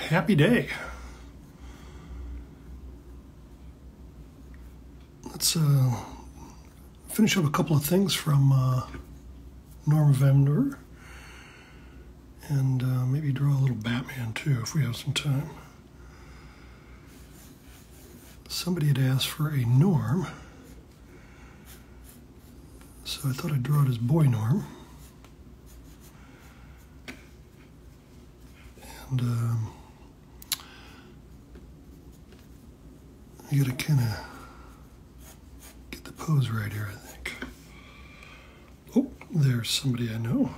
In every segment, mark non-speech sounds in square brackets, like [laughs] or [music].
happy day. Let's uh, finish up a couple of things from uh, Norm Vember and uh, maybe draw a little Batman too if we have some time. Somebody had asked for a Norm, so I thought I'd draw it as Boy Norm. And um, you gotta kind of get the pose right here, I think. Oh, there's somebody I know.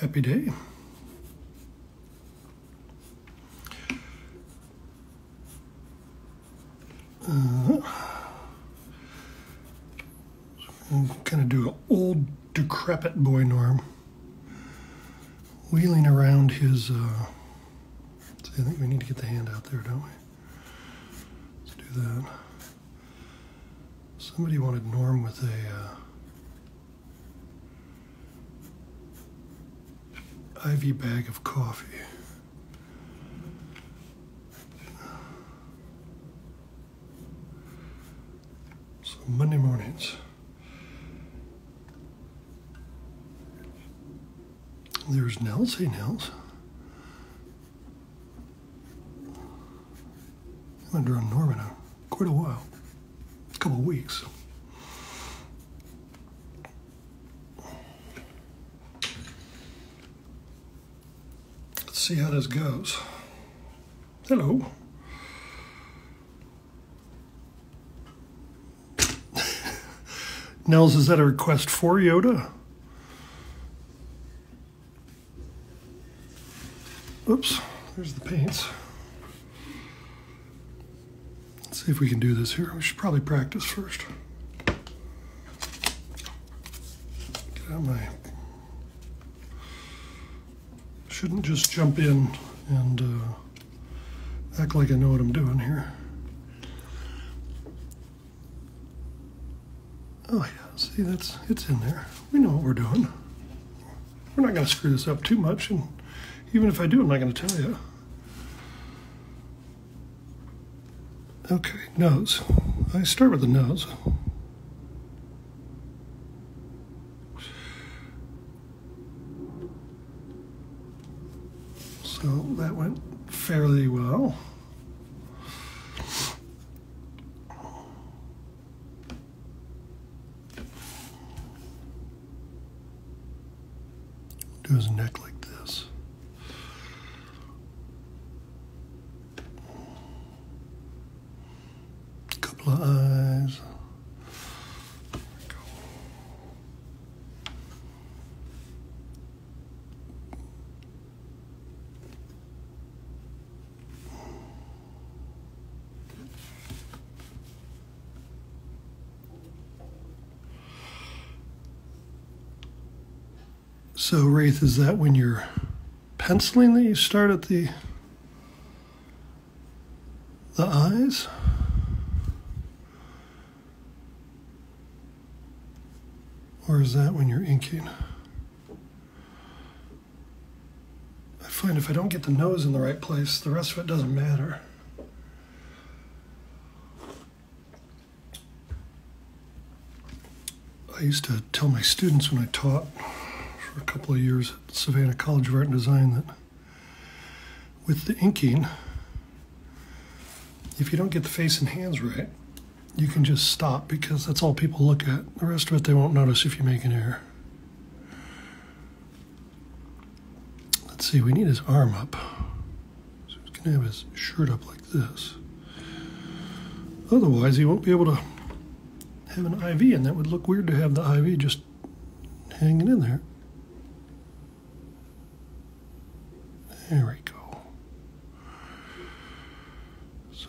Happy day. Uh, kind of do an old decrepit boy norm wheeling around his. Uh, I think we need to get the hand out there, don't we? That. Somebody wanted Norm with a uh, IV bag of coffee. So Monday mornings. There's Nels. Hey, Nels. I'm going to draw Norman in quite a while, a couple of weeks. Let's see how this goes. Hello. [laughs] Nels, is that a request for Yoda? Oops, there's the paints. Let's see if we can do this here. We should probably practice first. Get out my. Shouldn't just jump in and uh, act like I know what I'm doing here. Oh yeah, see that's it's in there. We know what we're doing. We're not going to screw this up too much and even if I do, I'm not going to tell you. Okay, nose. I start with the nose. So that went fairly well. Do his neck like this. Couple of eyes. There we go. So, Wraith, is that when you're penciling that you start at the the eyes? Or is that when you're inking? I find if I don't get the nose in the right place, the rest of it doesn't matter. I used to tell my students when I taught for a couple of years at Savannah College of Art and Design that with the inking, if you don't get the face and hands right, you can just stop because that's all people look at. The rest of it they won't notice if you make an error. Let's see, we need his arm up. So he's to have his shirt up like this. Otherwise, he won't be able to have an IV, and that would look weird to have the IV just hanging in there. There we go. So,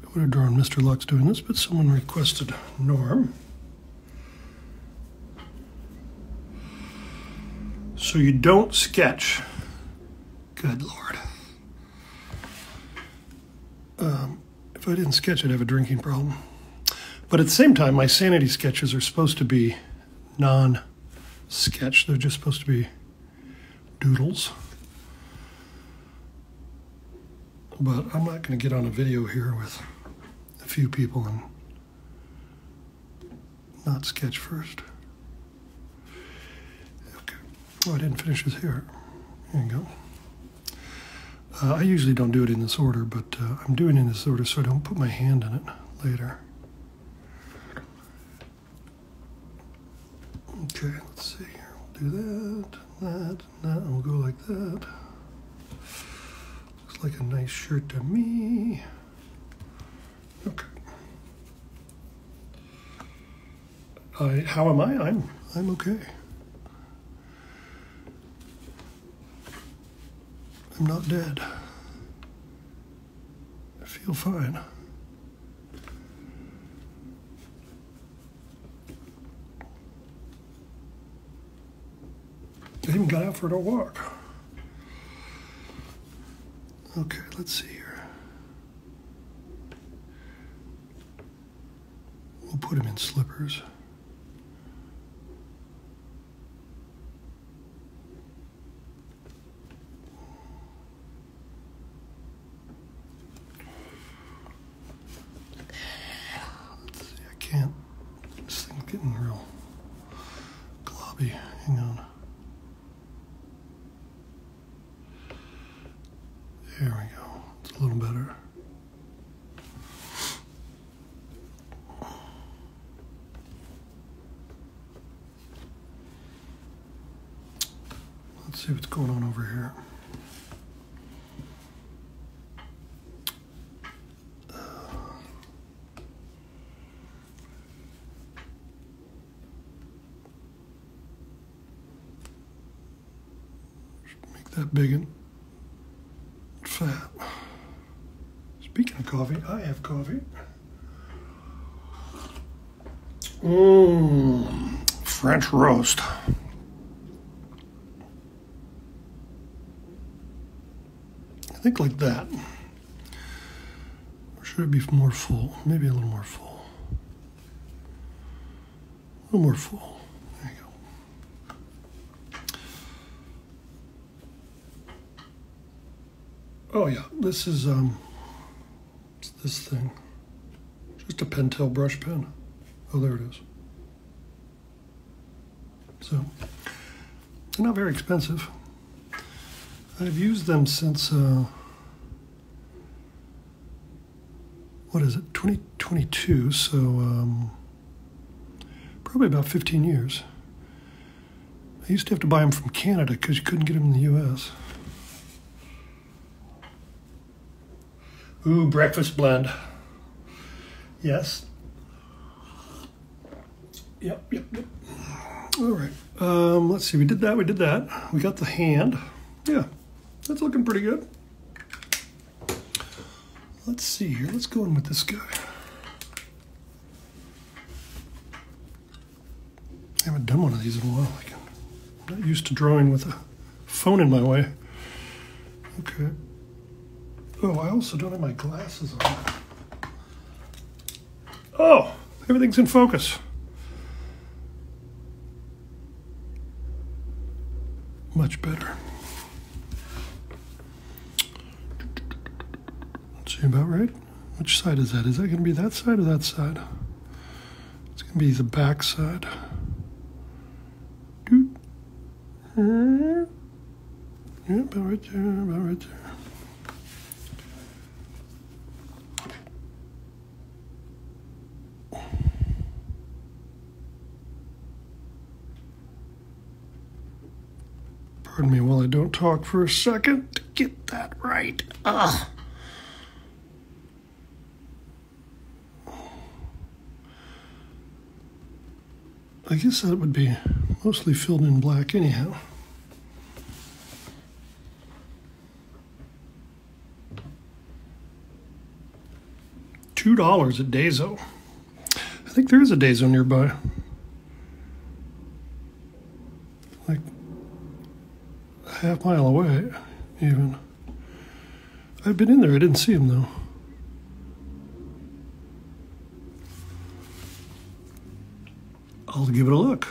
I would have drawn Mr. Lux doing this, but someone requested Norm. So you don't sketch. Good Lord. Um, if I didn't sketch, I'd have a drinking problem. But at the same time, my sanity sketches are supposed to be non sketch, they're just supposed to be doodles. But I'm not going to get on a video here with a few people and not sketch first. Okay. Oh, I didn't finish his hair. There you go. Uh, I usually don't do it in this order, but uh, I'm doing it in this order so I don't put my hand in it later. Okay, let's see here. We'll do that, that, and that, and we'll go like that. Like a nice shirt to me. Okay. I, how am I? I'm, I'm okay. I'm not dead. I feel fine. I even got out for a walk. Okay, let's see here. We'll put him in slippers. Let's see, I can't. This thing's getting real globby. Hang on. There we go. It's a little better. Let's see what's going on over here. Make that big and fat. Speaking of coffee, I have coffee. Mmm, French roast. I think like that. Or should it be more full? Maybe a little more full. A little more full. There you go. Oh yeah, this is um this thing. Just a Pentel brush pen. Oh there it is. So they're not very expensive. I've used them since uh, what is it, 2022? So um, probably about 15 years. I used to have to buy them from Canada because you couldn't get them in the U.S. Ooh, breakfast blend. Yes. Yep, yep, yep. All right. Um, let's see. We did that. We did that. We got the hand. Yeah, that's looking pretty good. Let's see here. Let's go in with this guy. I haven't done one of these in a while. I'm not used to drawing with a phone in my way. Okay. Oh, I also don't have my glasses on. Oh, everything's in focus. Much better. Let's see about right? Which side is that? Is that going to be that side or that side? It's going to be the back side. Yeah, about right there, about right there. Me while I don't talk for a second to get that right. Ugh. I guess that would be mostly filled in black anyhow. Two dollars at Daiso. I think there is a Daiso nearby. Like a half mile away, even. I've been in there, I didn't see him though. I'll give it a look.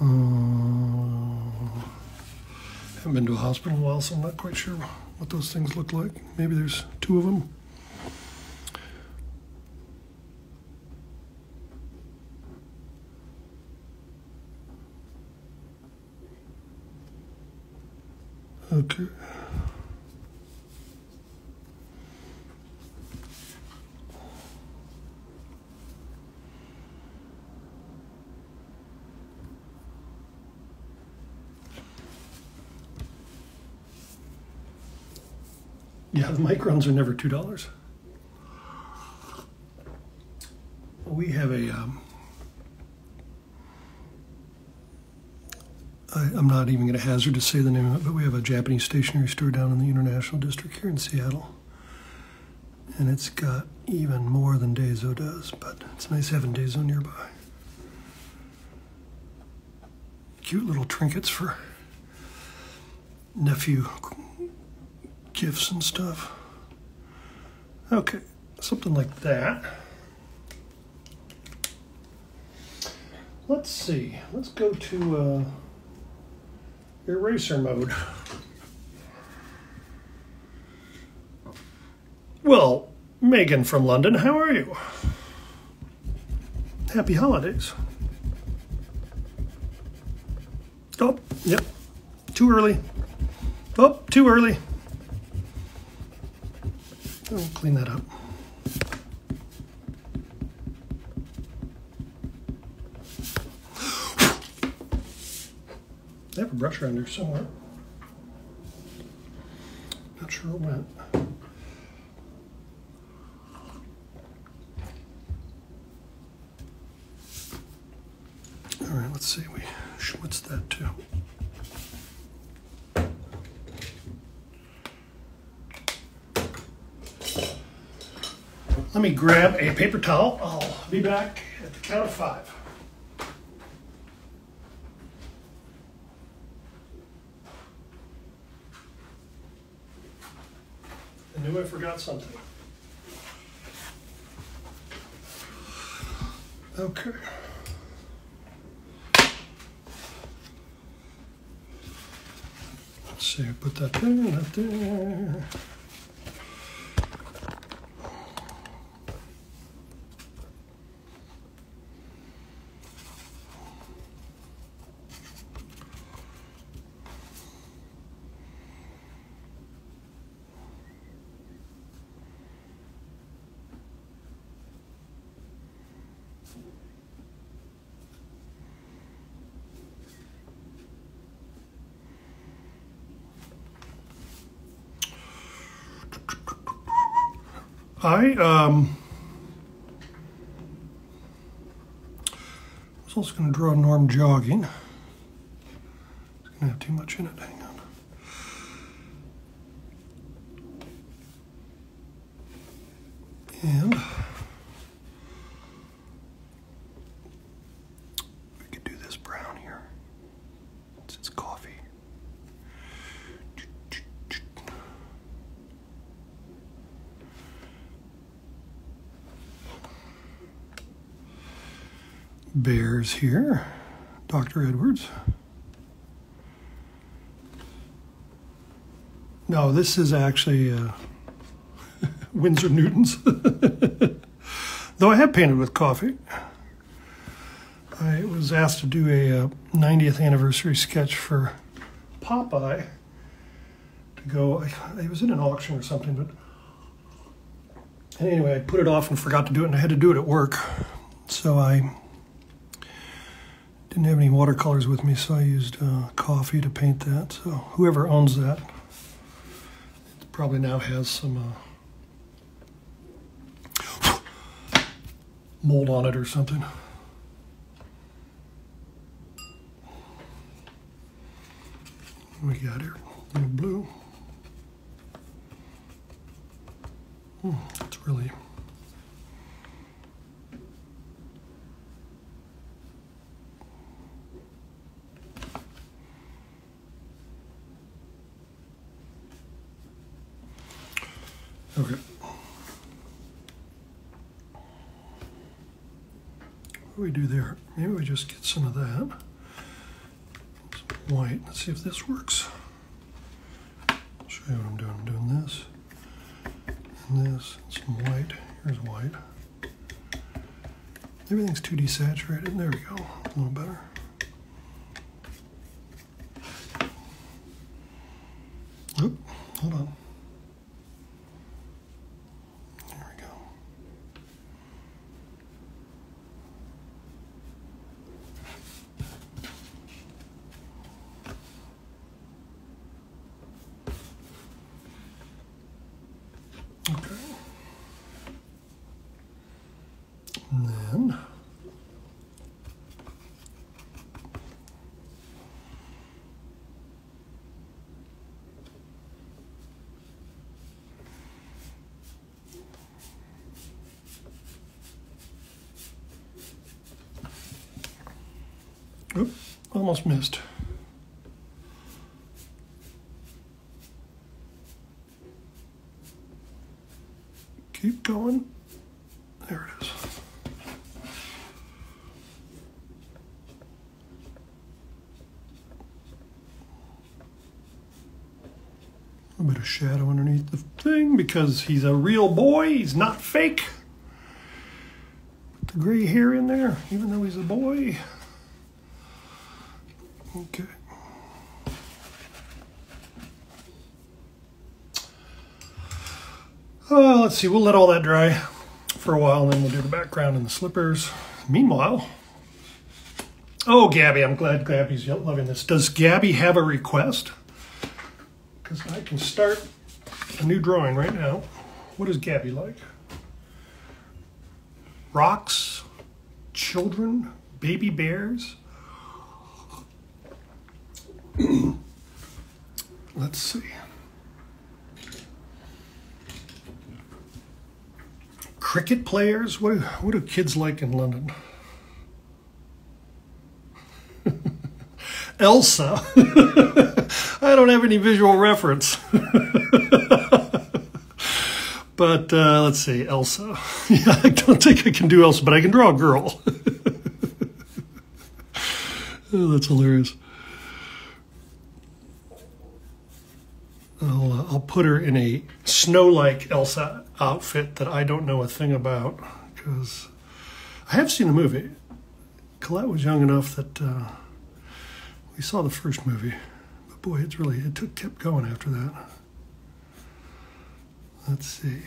Uh, haven't been to a hospital in a while, so I'm not quite sure what those things look like. Maybe there's two of them. Okay. Yeah, the microns are never two dollars. We have a. Um, I'm not even going to hazard to say the name of it, but we have a Japanese stationery store down in the International District here in Seattle, and it's got even more than Daiso does. But it's nice having Daiso nearby. Cute little trinkets for nephew gifts and stuff. Okay, something like that. Let's see. Let's go to uh, eraser mode. Well, Megan from London, how are you? Happy holidays. Oh, yep. Too early. Oh, too early. I'll clean that up. A brush around here somewhere. Not sure it went. All right, let's see. We what's that too? Let me grab a paper towel. I'll be back at the count of five. I forgot something. Okay. Let's see, put that there, that there. I um, was also going to draw Norm jogging. It's going to have too much in it. Hang on. And we could do this brown here. It's, it's coffee. Bears here, Dr. Edwards. No, this is actually uh, [laughs] Winsor Newton's. [laughs] Though I have painted with coffee. I was asked to do a uh, 90th anniversary sketch for Popeye to go. I was in an auction or something, but anyway, I put it off and forgot to do it, and I had to do it at work. So I didn't have any watercolors with me, so I used uh, coffee to paint that. So whoever owns that it probably now has some uh, mold on it or something. we got here? blue. Hmm, it's really Okay. What do we do there? Maybe we just get some of that. Some white. Let's see if this works. I'll show you what I'm doing. I'm doing this and this, and some white. Here's white. Everything's too desaturated. There we go. A little better. Oop, hold on. There we go. Okay. And then Oop, almost missed. Keep going. There it is. A bit of shadow underneath the thing because he's a real boy. He's not fake. Put the gray hair in there, even though he's a boy. Okay. Uh, let's see, we'll let all that dry for a while and then we'll do the background and the slippers. Meanwhile, oh, Gabby, I'm glad Gabby's loving this. Does Gabby have a request? Because I can start a new drawing right now. What does Gabby like? Rocks, children, baby bears. [clears throat] Let's see. Cricket players? What do, what kids like in London? [laughs] Elsa. [laughs] I don't have any visual reference. [laughs] but uh, let's see, Elsa. Yeah, I don't think I can do Elsa, but I can draw a girl. oh, that's hilarious. I'll, put her in a snow-like Elsa outfit that I don't know a thing about because I have seen the movie. Colette was young enough that uh, we saw the first movie, but boy, it's really it took kept going after that. Let's see.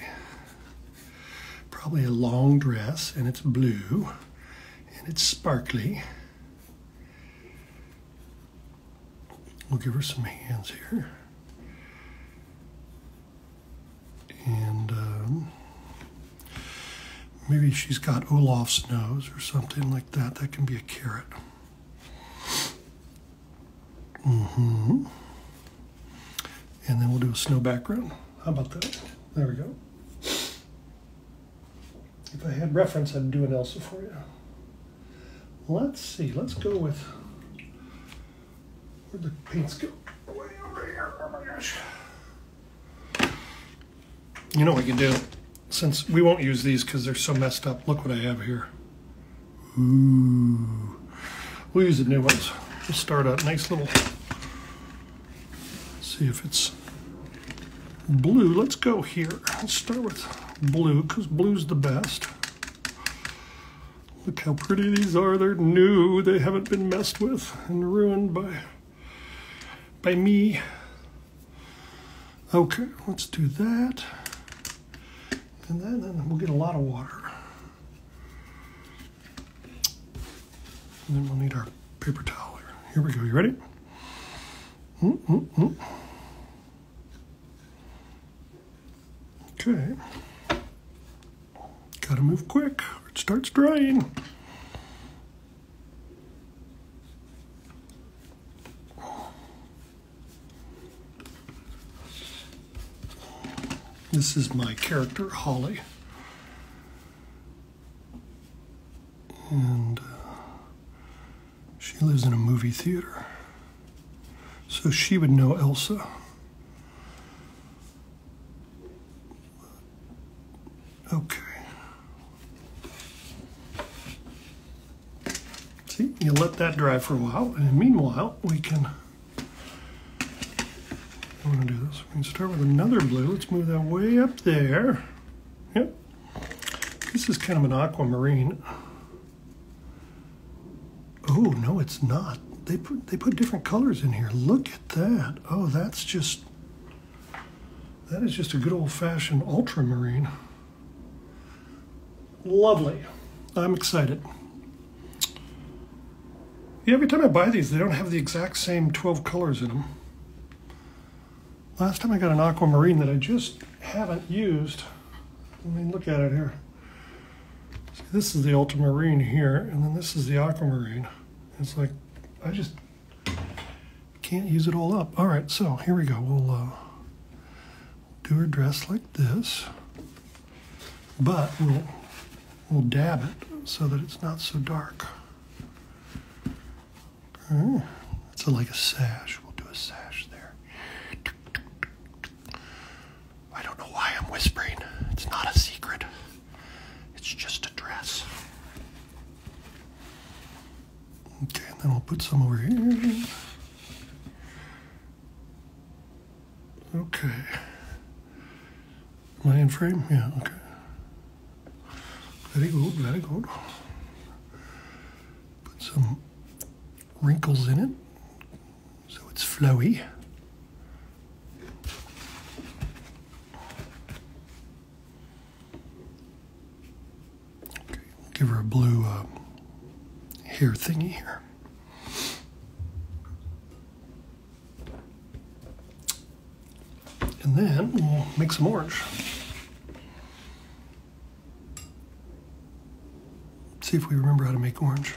Probably a long dress, and it's blue, and it's sparkly. We'll give her some hands here. And um, maybe she's got Olaf's nose or something like that. That can be a carrot. Mm-hmm. And then we'll do a snow background. How about that? There we go. If I had reference, I'd do an Elsa for you. Let's see. Let's go with where'd the paints go? Way over here. Oh my gosh. You know what we can do? Since we won't use these because they're so messed up, look what I have here. Ooh. We'll use the new ones. We'll start a nice little, see if it's blue. Let's go here. Let's start with blue because blue's the best. Look how pretty these are. They're new. They haven't been messed with and ruined by, by me. Okay, let's do that. And then, then we'll get a lot of water. And then we'll need our paper towel here. Here we go. You ready? Mm -mm -mm. Okay. Gotta move quick or it starts drying. This is my character, Holly. And uh, she lives in a movie theater. So she would know Elsa. Okay. See, you let that dry for a while, and meanwhile, we can we want to do this? We can start with another blue. Let's move that way up there. Yep. This is kind of an aquamarine. Oh, no, it's not. They put, they put different colors in here. Look at that. Oh, that's just, that is just a good old-fashioned ultramarine. Lovely. I'm excited. Yeah, every time I buy these, they don't have the exact same 12 colors in them. Last time I got an aquamarine that I just haven't used. Let me look at it here. This is the ultramarine here, and then this is the aquamarine. It's like, I just can't use it all up. All right, so here we go. We'll uh, do her dress like this, but we'll, we'll dab it so that it's not so dark. Okay. It's like a sash. We'll do a sash there. I don't know why I'm whispering. It's not a secret. It's just a dress. Okay, and then we'll put some over here. Okay. Am I in frame? Yeah, okay. Very good, very good. Put some wrinkles in it so it's flowy. Give her a blue uh, hair thingy here. And then we'll make some orange. See if we remember how to make orange.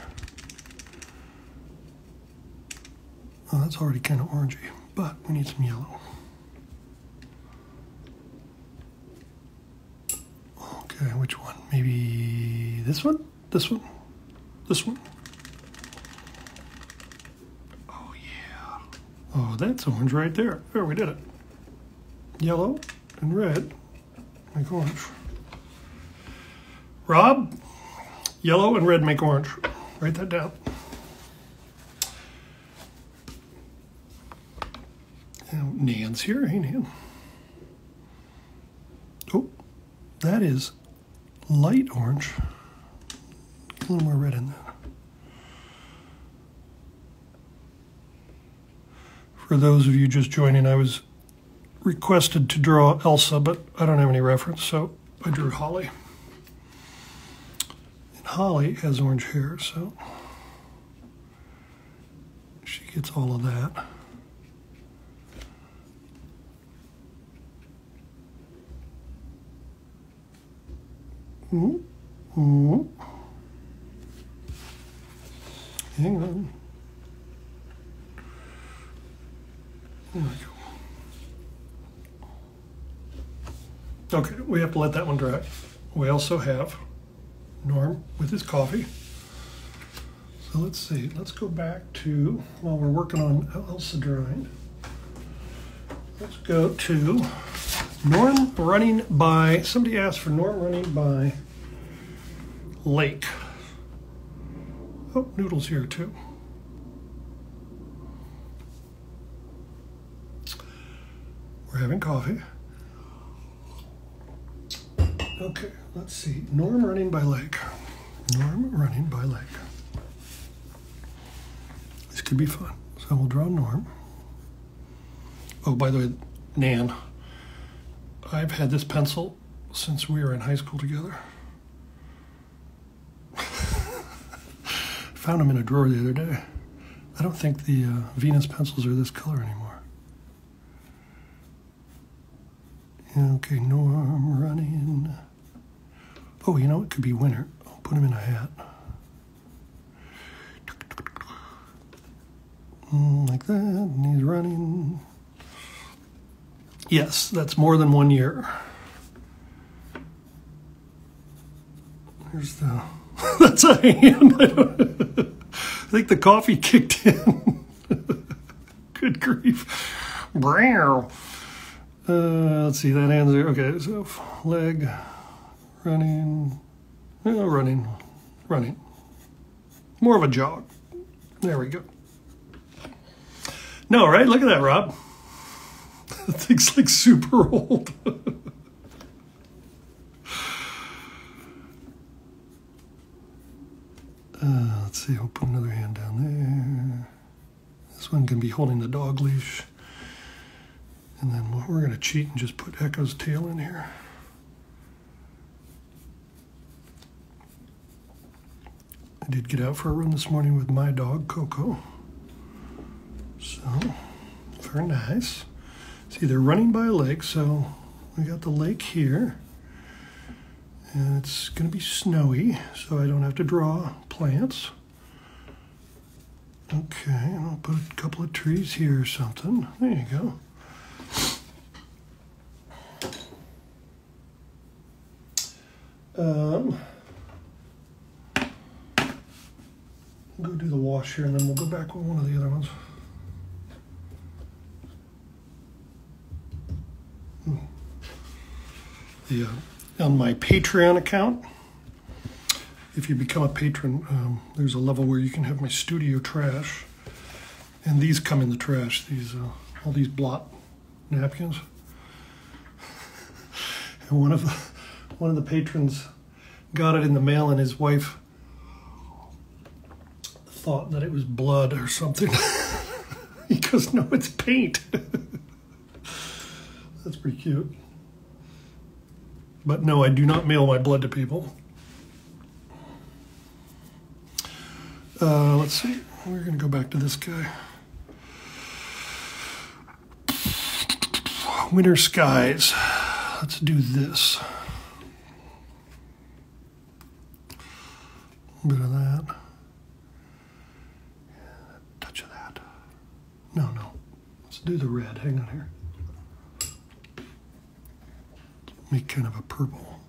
Oh, that's already kind of orangey, but we need some yellow. Okay, which one? Maybe this one? This one? This one? Oh, yeah. Oh, that's orange right there. There, we did it. Yellow and red make orange. Rob, yellow and red make orange. Write that down. Oh, Nan's here. Hey, Nan. Oh, that is light orange. A little more red in that. For those of you just joining, I was requested to draw Elsa, but I don't have any reference, so I drew Holly. And Holly has orange hair, so she gets all of that. Mm -hmm. Hang on. Okay, we have to let that one dry. We also have Norm with his coffee. So let's see, let's go back to, while we're working on Elsa drying, let's go to Norm running by, somebody asked for Norm running by Lake. Oh, Noodle's here too. We're having coffee. Okay, let's see. Norm running by lake. Norm running by lake. This could be fun. So we'll draw Norm. Oh, by the way, Nan, I've had this pencil since we were in high school together. [laughs] Found them in a drawer the other day. I don't think the uh, Venus pencils are this color anymore. Okay, Norm running. Oh, you know, it could be winter. I'll put him in a hat. Mm, like that, and he's running. Yes, that's more than one year. There's the. [laughs] that's a hand. I, think the coffee kicked in. [laughs] Good grief. Brow. Uh, let's see, that hand's there. Okay, so leg, running, oh, running, running. More of a jog. There we go. No, right? Look at that, Rob. [laughs] thing's like super old. [laughs] uh, let's see, I'll put another hand down there. This one can be holding the dog leash. And then we're going to cheat and just put Echo's tail in here. I did get out for a run this morning with my dog, Coco. So, very nice. See, they're running by a lake, so we got the lake here. And it's going to be snowy, so I don't have to draw plants. Okay, and I'll put a couple of trees here or something. There you go. Um, go do the wash here, and then we'll go back with one of the other ones. The, uh, on my Patreon account, if you become a patron, um, there's a level where you can have my studio trash, and these come in the trash. These uh, all these blot napkins, [laughs] and one of the one of the patrons got it in the mail, and his wife thought that it was blood or something. [laughs] he goes, "No, it's paint." [laughs] That's pretty cute. But no, I do not mail my blood to people. Uh, let's see. We're going to go back to this guy. Winter skies. Let's do this. A bit of that. Touch of that. No, no. Let's do the red. Hang on here. Make kind of a purple.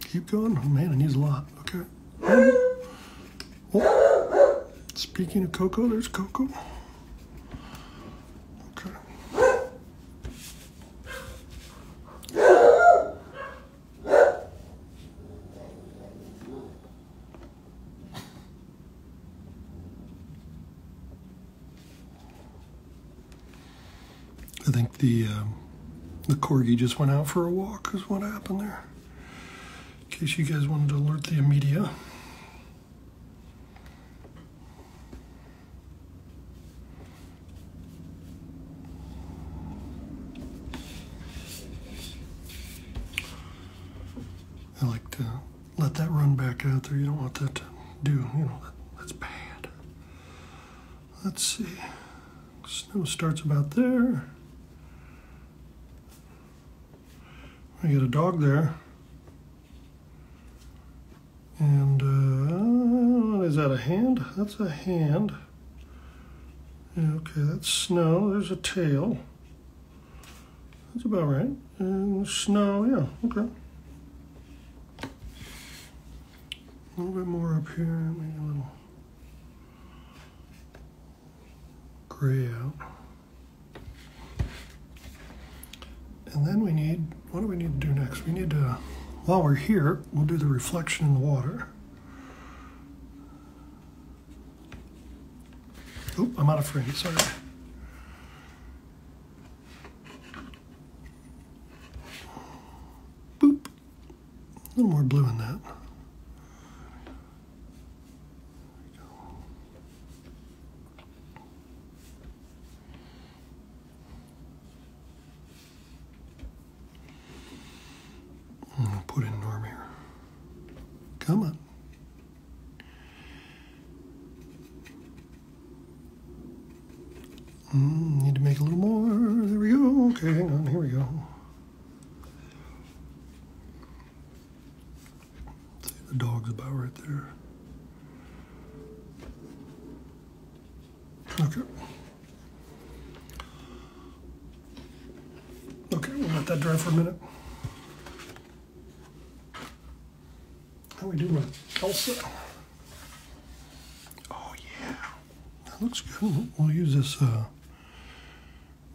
Keep going. Oh, man, it needs a lot. Okay. Oh. Speaking of Coco, there's Coco. Okay. I think the um, the corgi just went out for a walk. Is what happened there. In case you guys wanted to alert the media. I like to let that run back out there. You don't want that to do, you know, that, that's bad. Let's see. Snow starts about there. We got a dog there. And uh, is that a hand? That's a hand. Okay, that's snow. There's a tail. That's about right. And snow, yeah, okay. A little bit more up here, maybe a little gray out. And then we need, what do we need to do next? We need to, while we're here, we'll do the reflection in the water. Oh, I'm out of frame, sorry. Boop. A little more blue in that. put in Norm here. Come on. Mm, need to make a little more. There we go. Okay, hang on. Here we go. See, the dog's about right there. Okay. Okay, we'll let that dry for a minute. How are we doing with Elsa? Oh yeah, that looks good. We'll use this uh,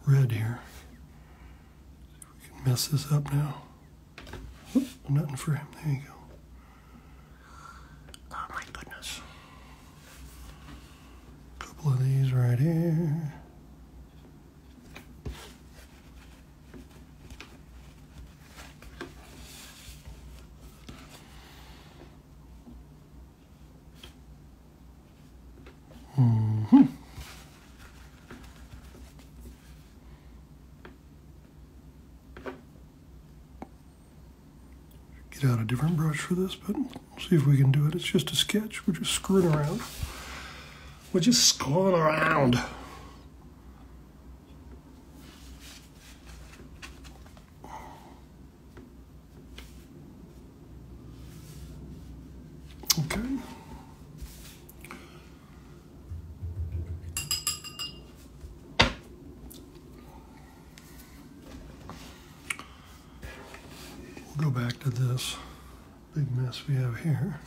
red here. See if we can mess this up now. Oop, nothing for him. There you go. Oh my goodness. A couple of these get out a different brush for this, but we'll see if we can do it. It's just a sketch. We're just screwing around. We're just screwing around. Okay. We'll go back to this big mess we have here.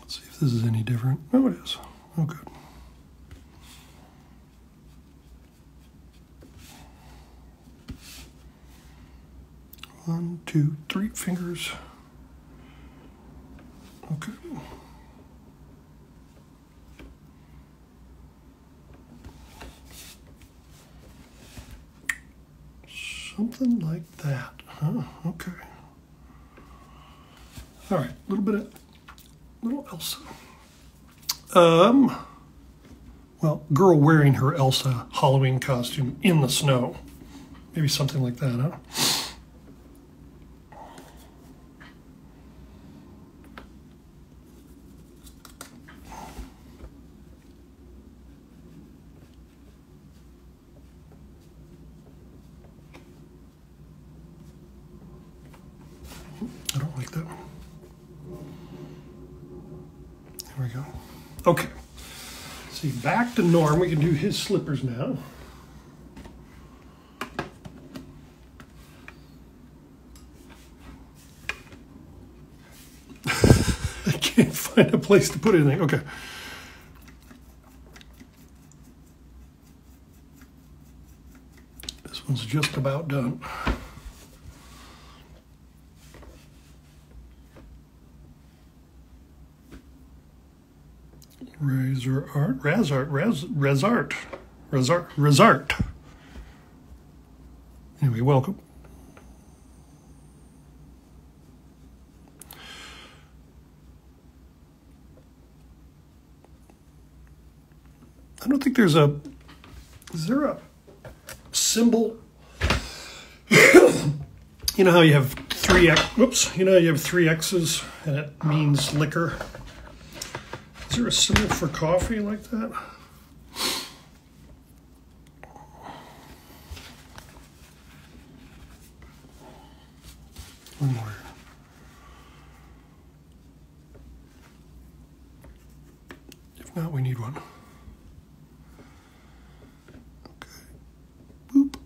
Let's see if this is any different. Oh, it is. Oh, good. One, two, three fingers. Okay. Something like that. Huh? Okay. All right, a little bit of little Elsa. Um, well, girl wearing her Elsa Halloween costume in the snow. Maybe something like that, huh? I don't like that one. There we go. Okay. See, back to Norm. We can do his slippers now. [laughs] I can't find a place to put anything. Okay. This one's just about done. Art, Razart, Raz, Razart, Razart, Razart. Anyway, welcome. I don't think there's a. Is there a symbol? [coughs] you know how you have three. Whoops. You know you have three X's and it means liquor. Is there a symbol for coffee like that? One more. If not, we need one. Okay. Boop.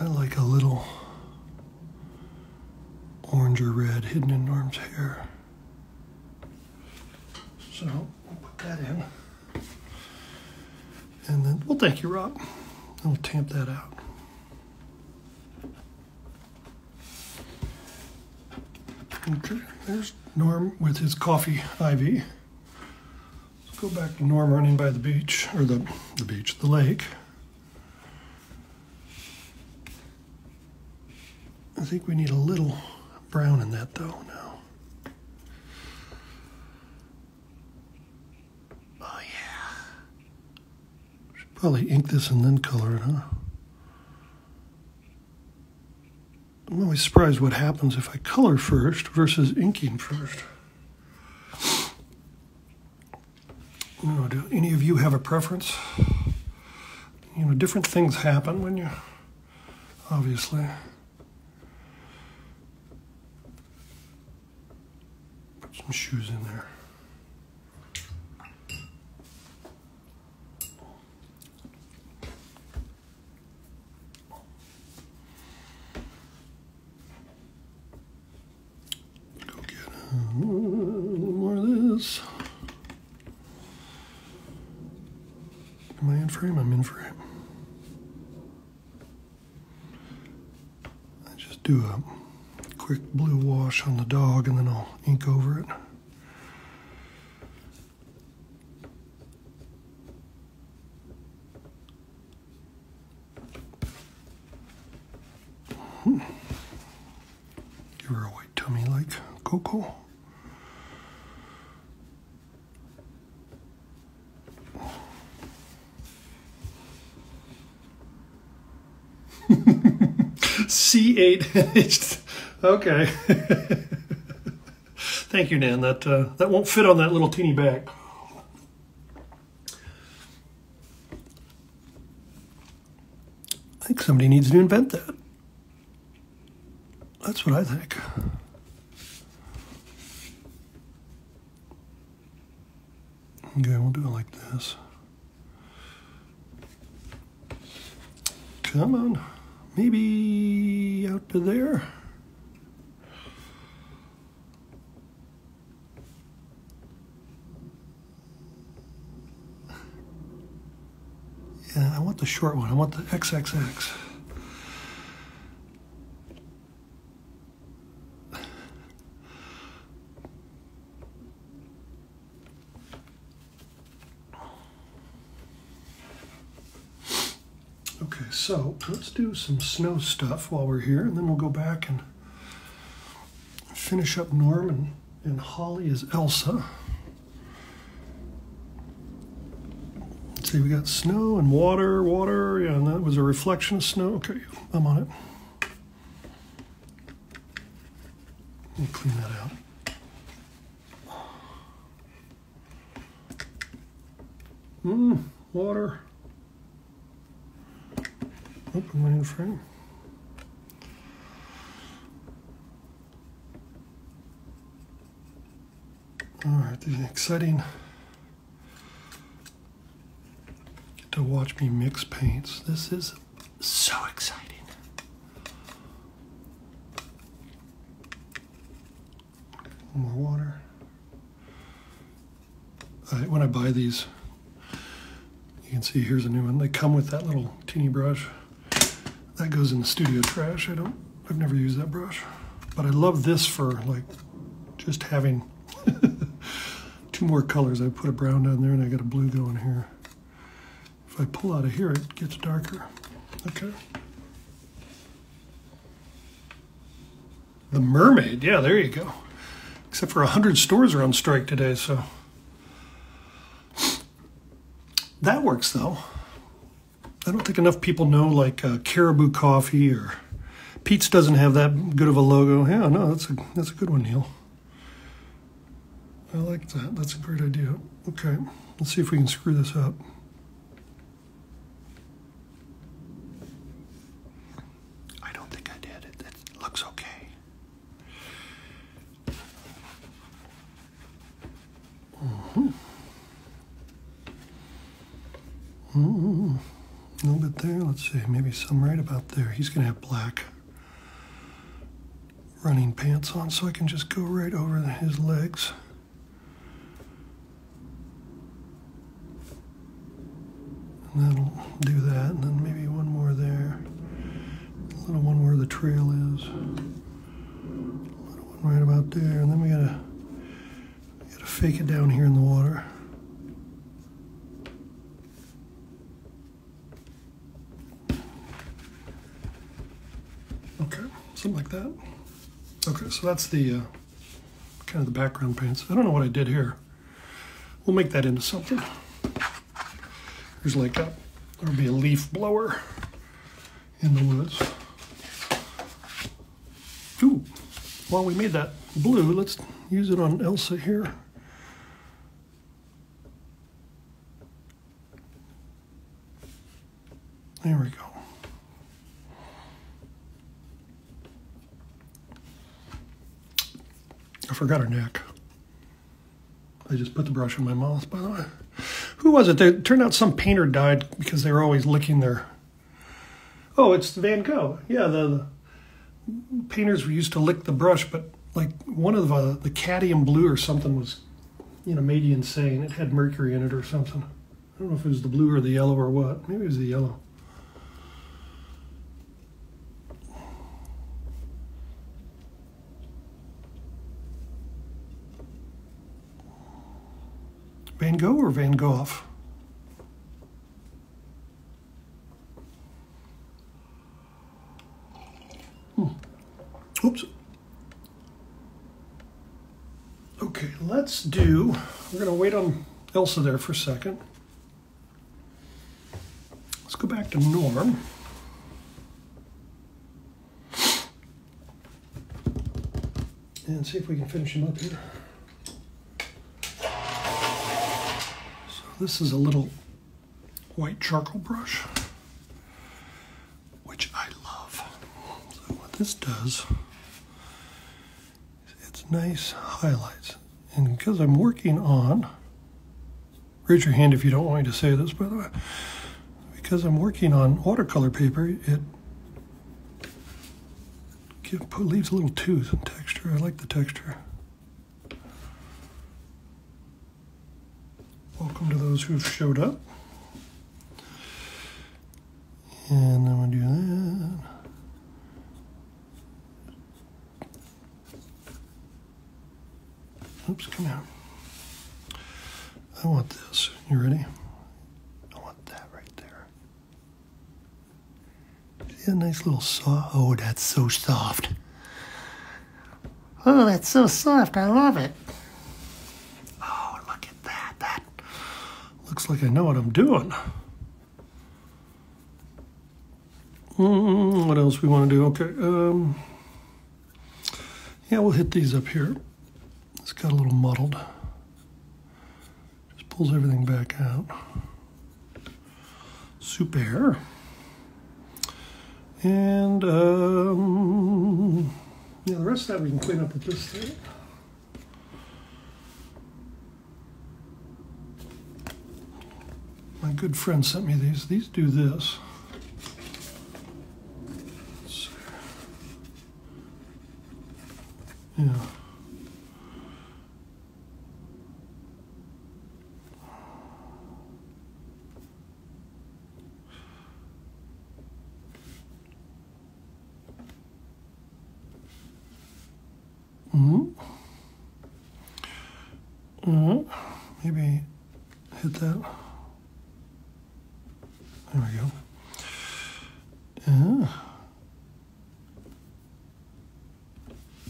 I like a little orange or red hidden in Norm's hair. So we'll put that in. And Rob. And we'll tamp that out. Okay, there's Norm with his coffee IV. Let's go back to Norm running by the beach, or the, the beach, the lake. I think we need a little brown in that though now. Oh yeah. Should probably ink this and then color it, huh? I'm always surprised what happens if I color first versus inking first. You do any of you have a preference? You know, different things happen when you, obviously. Put some shoes in there. Go get a little more of this. Am I in frame? I'm in frame. I just do a quick blue wash on the dog and then I'll ink over it. Hmm. Give her a white tummy like Coco. [laughs] C8. Okay. [laughs] Thank you, Nan. That uh, that won't fit on that little teeny bag. I think somebody needs to invent that. That's what I think. Okay, we'll do it like this. Come on. Maybe out to there. Yeah, I the short one. I want the XXX. Okay, so let's do some snow stuff while we're here, and then we'll go back and finish up Norm, and, and Holly is Elsa. See, we got snow and water, water, yeah, and that was a reflection of snow. Okay, I'm on it. Let me clean that out. Mmm, water. Oh, Open my new frame. All right, the exciting. Get to watch me mix paints. This is so exciting. More water. I, when I buy these, you can see here's a new one. They come with that little teeny brush. That goes in the studio trash. I don't, I've never used that brush. But I love this for like just having [laughs] two more colors. I put a brown down there and I got a blue going here. If I pull out of here, it gets darker. Okay. The Mermaid, yeah, there you go. Except for 100 stores are on strike today, so. That works though. I don't think enough people know like uh, Caribou Coffee or Peet's doesn't have that good of a logo. Yeah, no, that's a that's a good one, Neil. I like that. That's a great idea. Okay, let's see if we can screw this up. I don't think I did. It, it looks okay. Mm-hmm. Mm-hmm. A little bit there. Let's see. Maybe some right about there. He's going to have black running pants on, so I can just go right over his legs. And that'll do that. And then maybe one more there. A little one where the trail is. A little one right about there. And then we gotta gotta fake it down here in the water. Okay, something like that. Okay, so that's the uh, kind of the background paints. I don't know what I did here. We'll make that into something. There's like a, there'll be a leaf blower in the woods. Ooh, while we made that blue, let's use it on Elsa here. There we go. I forgot her neck. I just put the brush in my mouth, by the way. Who was it? It turned out some painter died because they were always licking their. Oh, it's Van Gogh. Yeah, the, the painters were used to lick the brush, but like one of the the cadmium blue or something was, you know, made you insane. It had mercury in it or something. I don't know if it was the blue or the yellow or what. Maybe it was the yellow. Van Gogh or Van Gogh? Hmm. Oops. Okay, let's do, we're going to wait on Elsa there for a second. Let's go back to Norm. And see if we can finish him up here. This is a little white charcoal brush, which I love. So what this does, it's nice highlights. And because I'm working on, raise your hand if you don't want me to say this, by the way. Because I'm working on watercolor paper, it give, leaves a little tooth and texture. I like the texture. Welcome to those who have showed up. And I'm going to do that. Oops, come here. I want this. You ready? I want that right there. See a nice little saw? Oh, that's so soft. Oh, that's so soft. I love it. Oh, look at that. That like I know what I'm doing. Mm, what else we want to do? Okay. Um, yeah, we'll hit these up here. It's got a little muddled. Just pulls everything back out. Super. And um, yeah, the rest of that we can clean up with this thing. My good friend sent me these. These do this. Yeah. Mm-hmm. Mm-hmm. Maybe hit that. There we go. Yeah.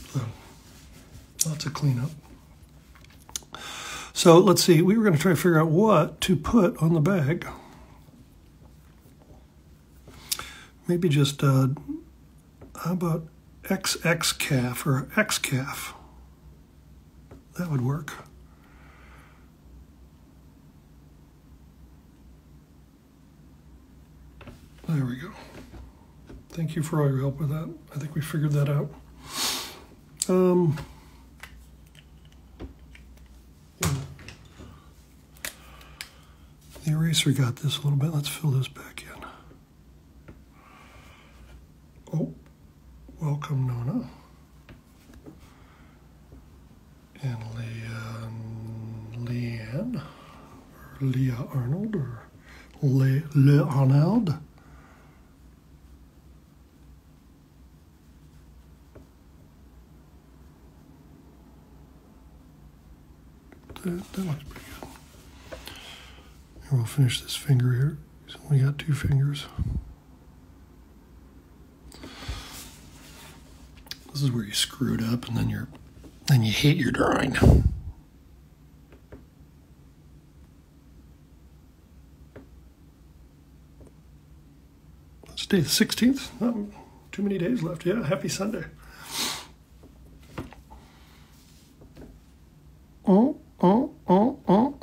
So, lots of cleanup. So let's see, we were going to try to figure out what to put on the bag. Maybe just, uh, how about XX calf or X calf? That would work. There we go. Thank you for all your help with that. I think we figured that out. Um, The eraser got this a little bit. Let's fill this back in. Oh, welcome, Nona. And Leanne, Leanne, or Leah Arnold, or Le, Le Arnold. That, that looks pretty. And we'll finish this finger here. So we got two fingers. This is where you screw it up and then you're then you hate your drawing. It's day the 16th. Not too many days left. Yeah, happy Sunday. Oh, oh, oh, oh.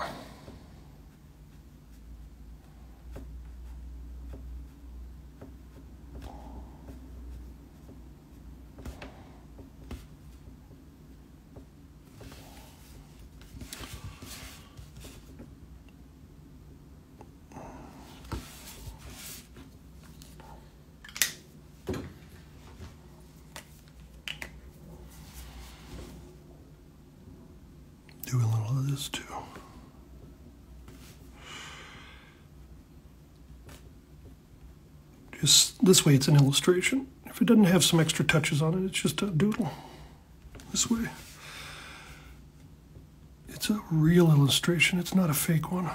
Do a little of this too. Just this way, it's an illustration. If it doesn't have some extra touches on it, it's just a doodle. This way. It's a real illustration, it's not a fake one.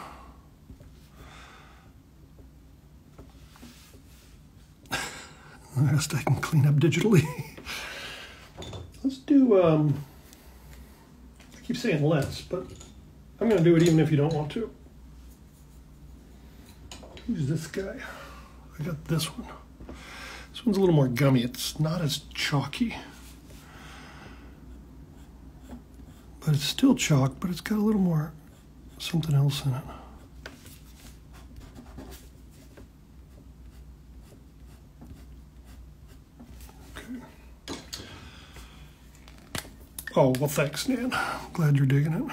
[laughs] The rest I can clean up digitally. [laughs] Let's do, um, keep saying let's, but I'm going to do it even if you don't want to. Who's this guy? I got this one. This one's a little more gummy. It's not as chalky. But it's still chalk, but it's got a little more something else in it. Okay. Oh, well, thanks, Nan. Glad you're digging it.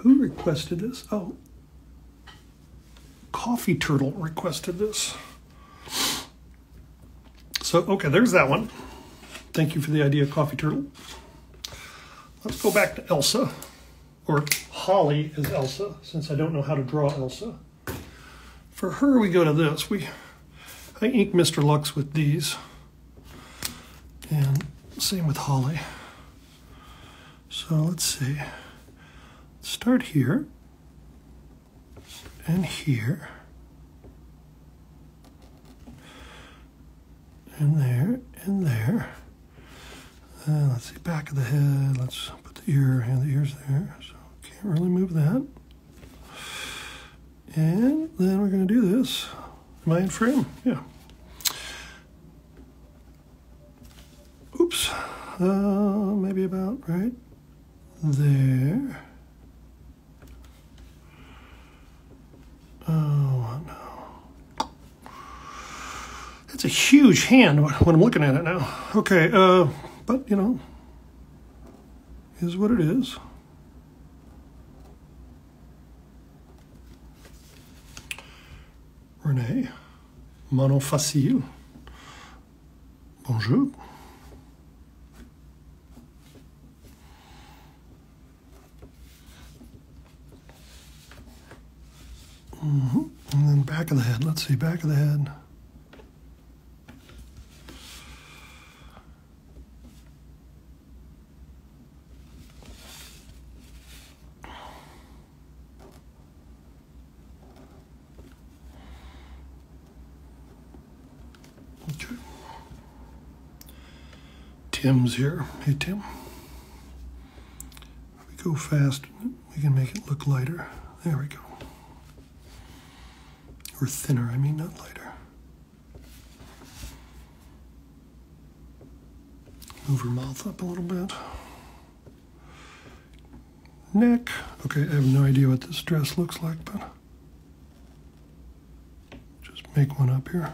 Who requested this? Oh, Coffee Turtle requested this. So, okay, there's that one. Thank you for the idea, Coffee Turtle. Let's go back to Elsa, or Holly is Elsa, since I don't know how to draw Elsa. For her, we go to this. We, I ink Mr. Lux with these, and same with Holly. So let's see start here and here and there and there. Uh, let's see, back of the head. Let's put the ear and the ears there. So can't really move that. And then we're going to do this. Am I in frame? Yeah. Oops. Uh, maybe about right there. Oh, no. It's a huge hand when I'm looking at it now. Okay, uh, but, you know, is what it is. Renee, Mono Facile. Bonjour. Mm-hmm. And then back of the head. Let's see, back of the head. Okay. Tim's here. Hey, Tim. If we go fast, we can make it look lighter. There we go. Or thinner, I mean, not lighter. Move her mouth up a little bit. Neck. Okay, I have no idea what this dress looks like, but just make one up here.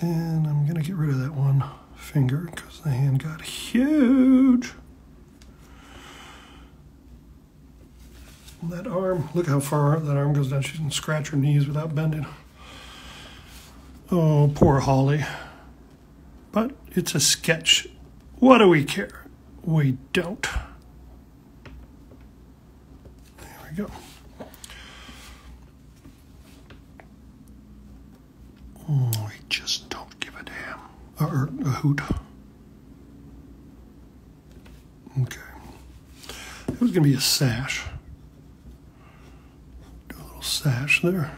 And I'm going to get rid of that one finger because the hand got huge. That arm, look how far that arm goes down. She can scratch her knees without bending. Oh, poor Holly. But it's a sketch. What do we care? We don't. There we go. Oh, we just don't give a damn or a hoot. Okay. It was going to be a sash. Do a little sash there.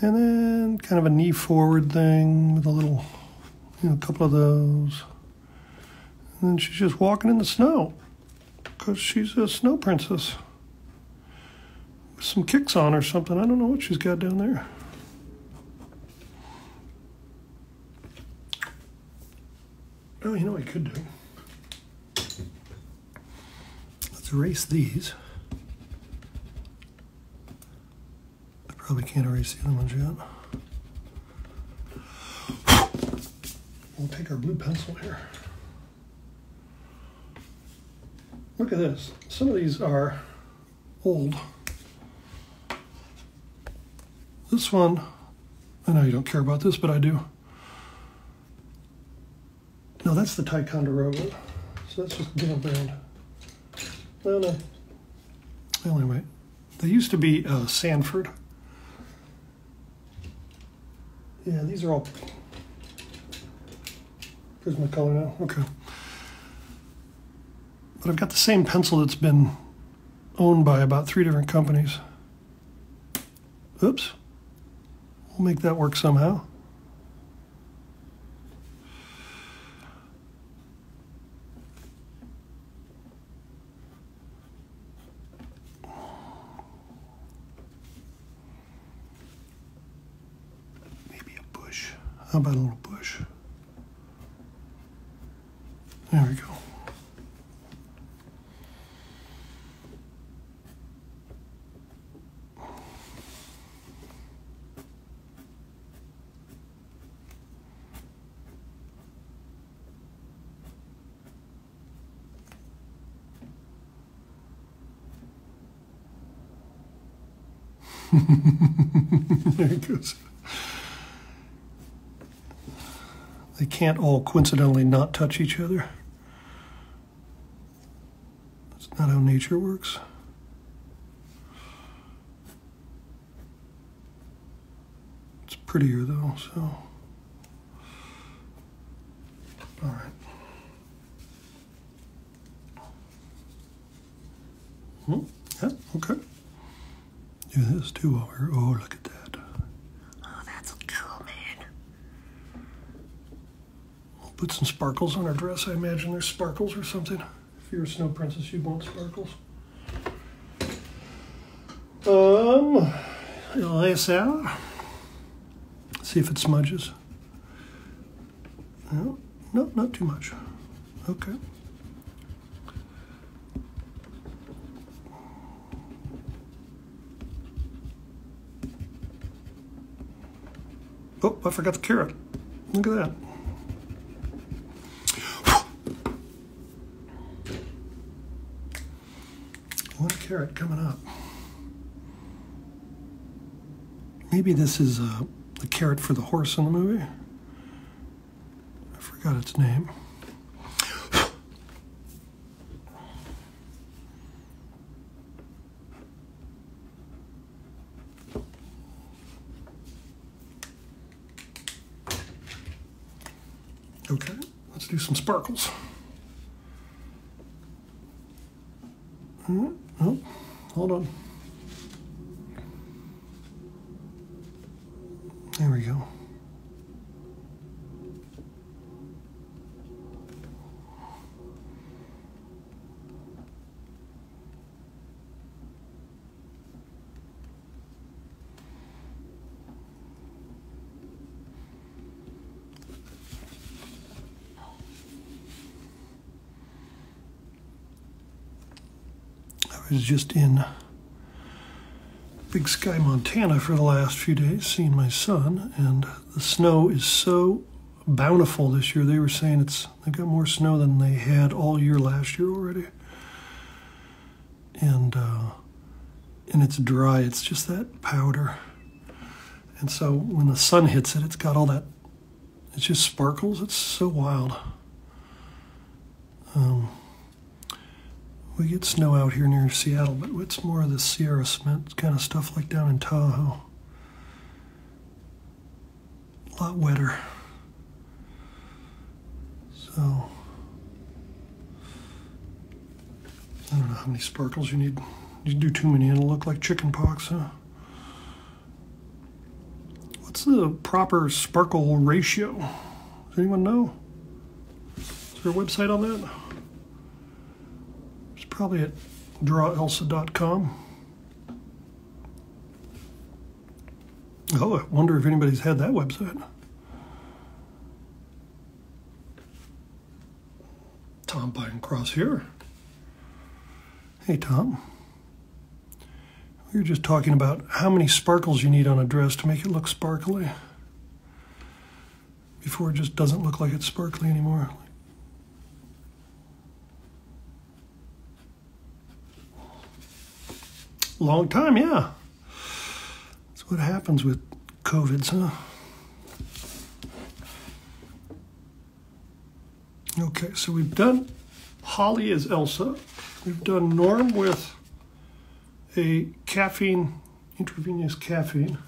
And then kind of a knee forward thing with a little, you know, a couple of those. And then she's just walking in the snow because she's a snow princess. With some kicks on or something. I don't know what she's got down there. Oh, you know what I could do? Let's erase these. I probably can't erase the other ones yet. We'll take our blue pencil here. Look at this. Some of these are old. This one, I know you don't care about this, but I do. No, that's the Ticonderoga. So that's just Gale brand. No, no. Well, anyway, they used to be uh, Sanford. Yeah, these are all Prismacolor now. Okay. But I've got the same pencil that's been owned by about three different companies. Oops. We'll make that work somehow. Maybe a bush. How about a little bush? There we go. [laughs] there it goes. They can't all coincidentally not touch each other. That's not how nature works. It's prettier though, so. All right. Hmm? Yeah, okay. Do this too while we're. Oh, look at that. Oh, that's cool, man. We'll put some sparkles on our dress. I imagine there's sparkles or something. If you're a snow princess, you want sparkles. Um, out. See if it smudges. No, no, not too much. Okay. Oh, I forgot the carrot. Look at that. Carrot coming up. Maybe this is uh, the carrot for the horse in the movie. I forgot its name. [sighs] Okay, let's do some sparkles. Hmm, Oh, hold on. There we go. Was just in Big Sky, Montana for the last few days, seeing my son, and the snow is so bountiful this year. They were saying it's they got more snow than they had all year last year already, and uh, and it's dry. It's just that powder, and so when the sun hits it, it's got all that. It just sparkles. It's so wild. Um, we get snow out here near Seattle, but it's more of the Sierra cement kind of stuff like down in Tahoe. A lot wetter. So, I don't know how many sparkles you need. You do too many and it'll look like chicken pox, huh? What's the proper sparkle ratio? Does anyone know? Is there a website on that? Probably at drawelsa.com. Oh, I wonder if anybody's had that website. Tom Cross here. Hey, Tom. We were just talking about how many sparkles you need on a dress to make it look sparkly before it just doesn't look like it's sparkly anymore. Long time, yeah. That's what happens with COVIDs, huh? Okay, so we've done Holly as Elsa. We've done Norm with a caffeine, intravenous caffeine.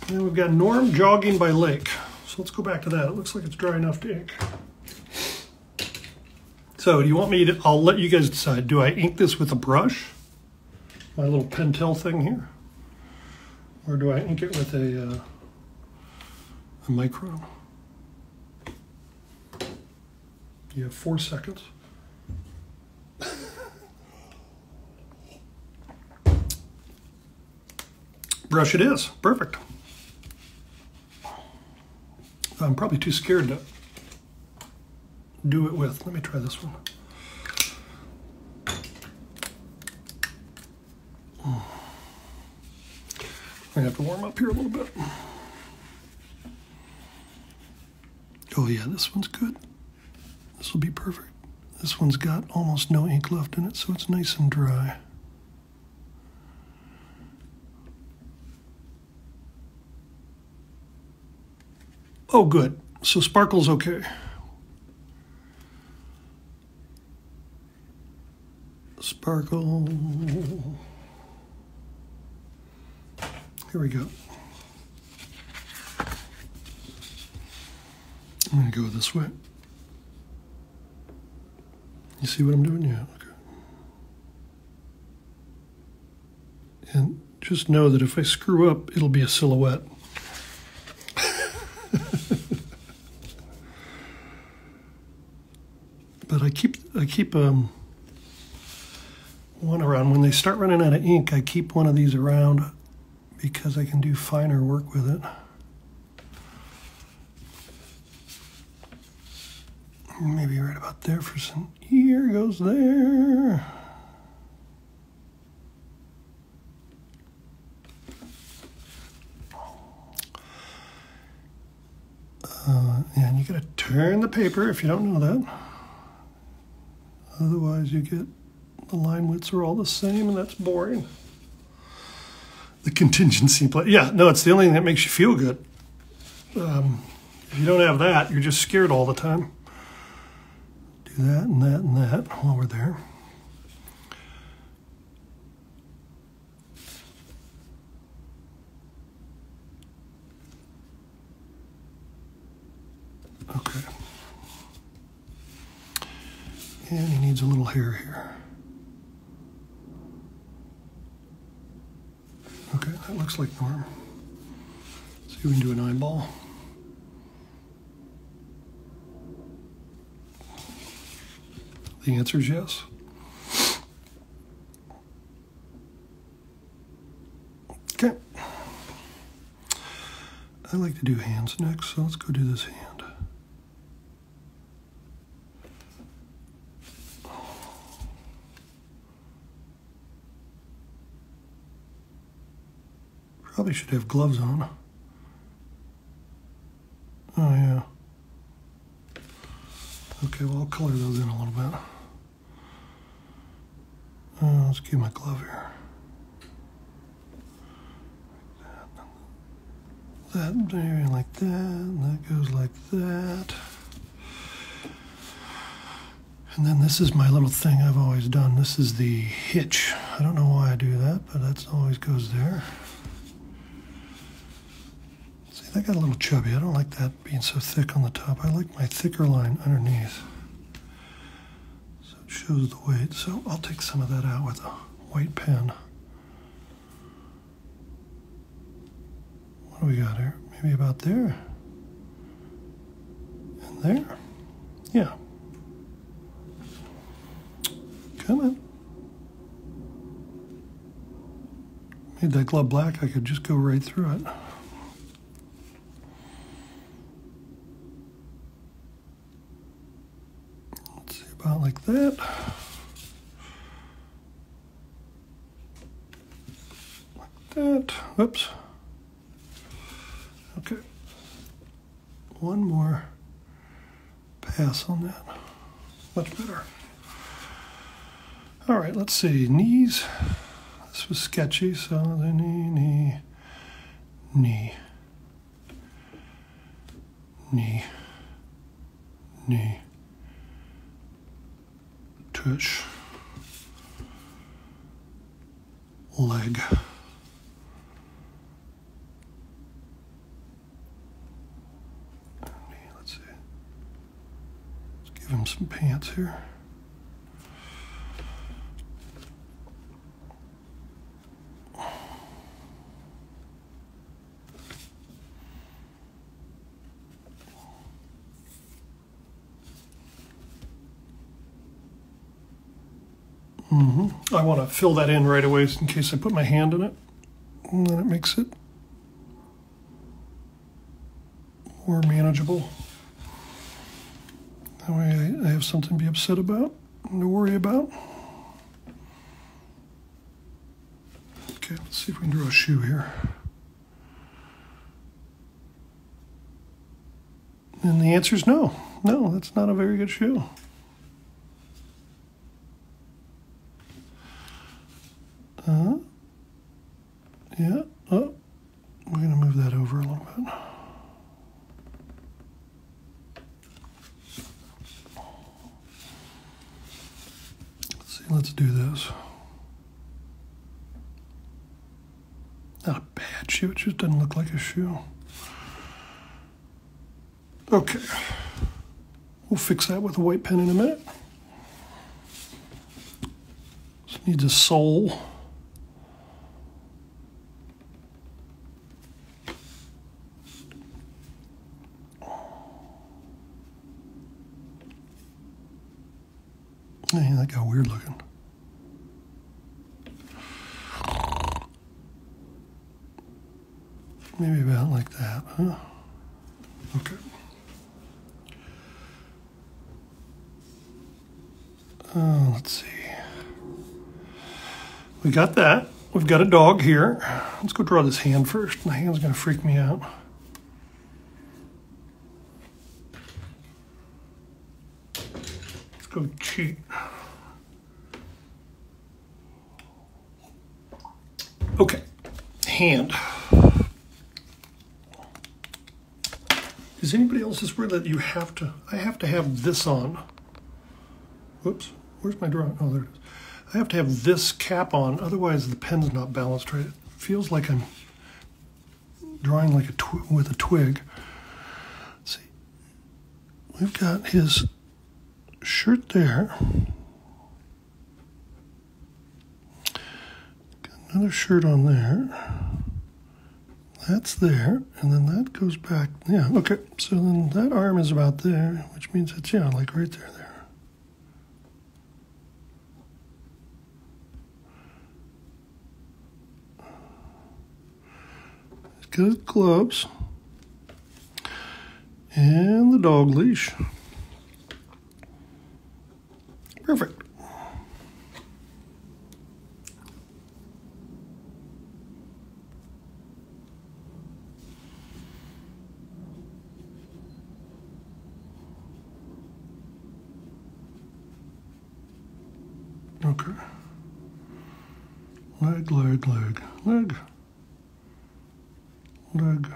And then we've got Norm jogging by lake. So let's go back to that. It looks like it's dry enough to ink. So do you want me to, I'll let you guys decide. Do I ink this with a brush? My little Pentel thing here? Or do I ink it with a, uh, a micron? You have four seconds. Brush it is. Perfect. I'm probably too scared to do it with. Let me try this one. I have to warm up here a little bit. Oh yeah, this one's good. This will be perfect. This one's got almost no ink left in it, so it's nice and dry. Oh, good. So sparkle's okay. Sparkle. Here we go. I'm going to go this way. You see what I'm doing? Yeah, okay. And just know that if I screw up, it'll be a silhouette. [laughs] but I keep I keep um, one around. When they start running out of ink, I keep one of these around because I can do finer work with it. Maybe right about there for some. Here goes there. Uh, and you gotta turn the paper if you don't know that. Otherwise, you get the line widths are all the same, and that's boring. The contingency plan. Yeah, no, it's the only thing that makes you feel good. Um, if you don't have that, you're just scared all the time. Do that and that and that while we're there. Okay. And he needs a little hair here. Okay, that looks like Norm. If we can do an eyeball. The answer is yes. Okay. I like to do hands next, so let's go do this hand. Probably should have gloves on. Oh, yeah. Okay, well, I'll color those in a little bit. Uh, let's get my glove here. That there, like that, and that goes like that. And then this is my little thing I've always done. This is the hitch. I don't know why I do that, but that always goes there. That got a little chubby. I don't like that being so thick on the top. I like my thicker line underneath. So it shows the weight. So I'll take some of that out with a white pen. What do we got here? Maybe about there. And there. Yeah. Come on. Made that glove black, I could just go right through it. Let's see, about like that. Like that. Whoops. Okay. One more pass on that. Much better. All right, let's see. Knees. This was sketchy, so the knee, knee, knee, knee, knee, tush, leg. Let's see. Let's give him some pants here. Mm-hmm. I want to fill that in right away in case I put my hand in it. And then it makes it more manageable. That way I have something to be upset about and to worry about. Okay, let's see if we can draw a shoe here. And the answer is no. No, that's not a very good shoe. Uh, yeah. Oh, we're going to move that over a little bit. Let's see, let's do this. Not a bad shoe, it just shoe. Okay. We'll fix that with a white pen in a minute. Just needs a sole. Hey, that got weird looking. Maybe about like that, huh? Okay. Uh, let's see. Got that. We've got a dog here. Let's go draw this hand first. My hand's to freak me out. Let's go cheat. Okay, hand. Is anybody else this weird that you have to, I have to have this on. Whoops, where's my drawing? Oh, there it is. I have to have this cap on, otherwise the pen's not balanced right. It feels like I'm drawing like a with a twig. Let's see, we've got his shirt there. Got another shirt on there. That's there, and then that goes back. Yeah, okay. So then that arm is about there, which means it's, yeah, like right there, there. Good gloves. And the dog leash. Perfect. Okay. Leg, leg, leg, leg, leg.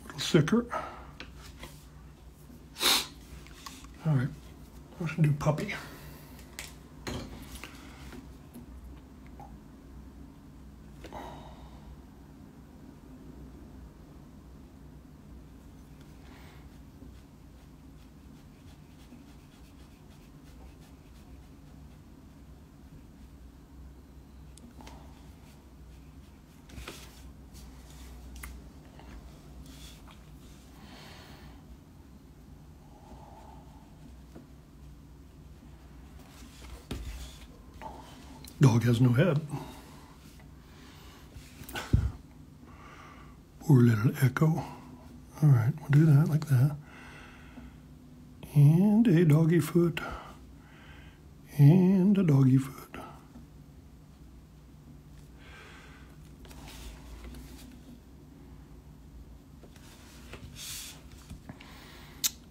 A little thicker. All right. To do puppy. Dog has no head. Poor little echo. All right, we'll do that like that. And a doggy foot. And a doggy foot.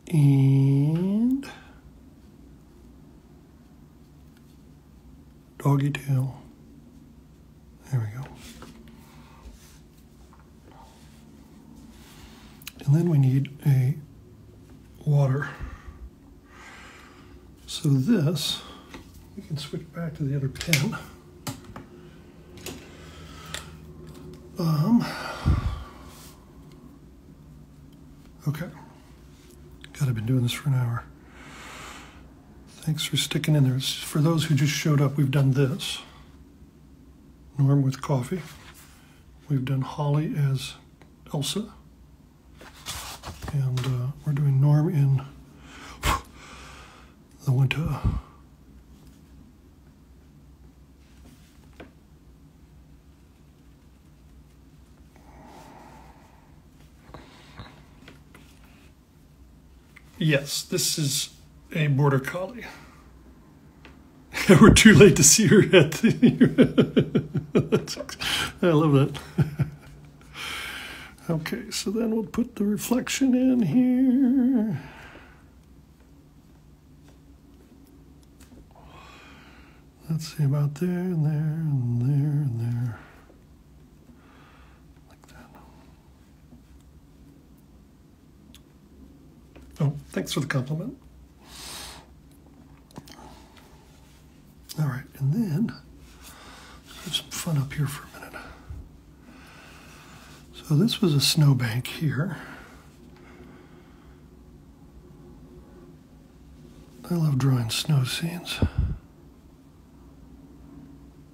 And doggy tail. There we go. And then we need a water. So this, we can switch back to the other pen. Um, okay. God, I've been doing this for an hour. Thanks for sticking in there. For those who just showed up, we've done this. Norm with coffee. We've done Holly as Elsa. And uh, we're doing Norm in the winter. Yes, this is a border collie. [laughs] We're too late to see her yet. [laughs] I love that. [laughs] okay, so then we'll put the reflection in here. Let's see about there and there and there and there. Like that. Oh, thanks for the compliment. All right, and then have some fun up here for a minute. So this was a snowbank here. I love drawing snow scenes.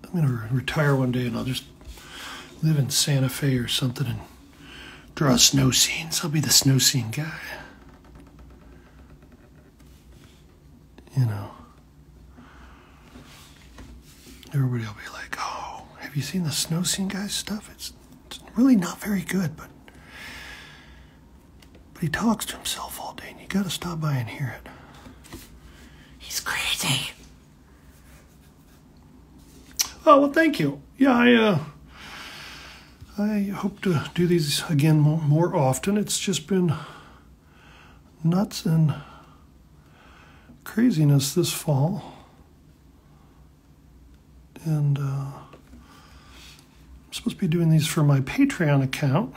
I'm going to retire one day and I'll just live in Santa Fe or something and draw snow scenes. I'll be the snow scene guy. You know. Everybody will be like, oh, have you seen the snow scene guy's stuff? It's, it's really not very good, but but he talks to himself all day and you gotta stop by and hear it. He's crazy. Oh well, thank you. Yeah, I uh, I hope to do these again more, more often. It's just been nuts and craziness this fall, and uh, I'm supposed to be doing these for my Patreon account,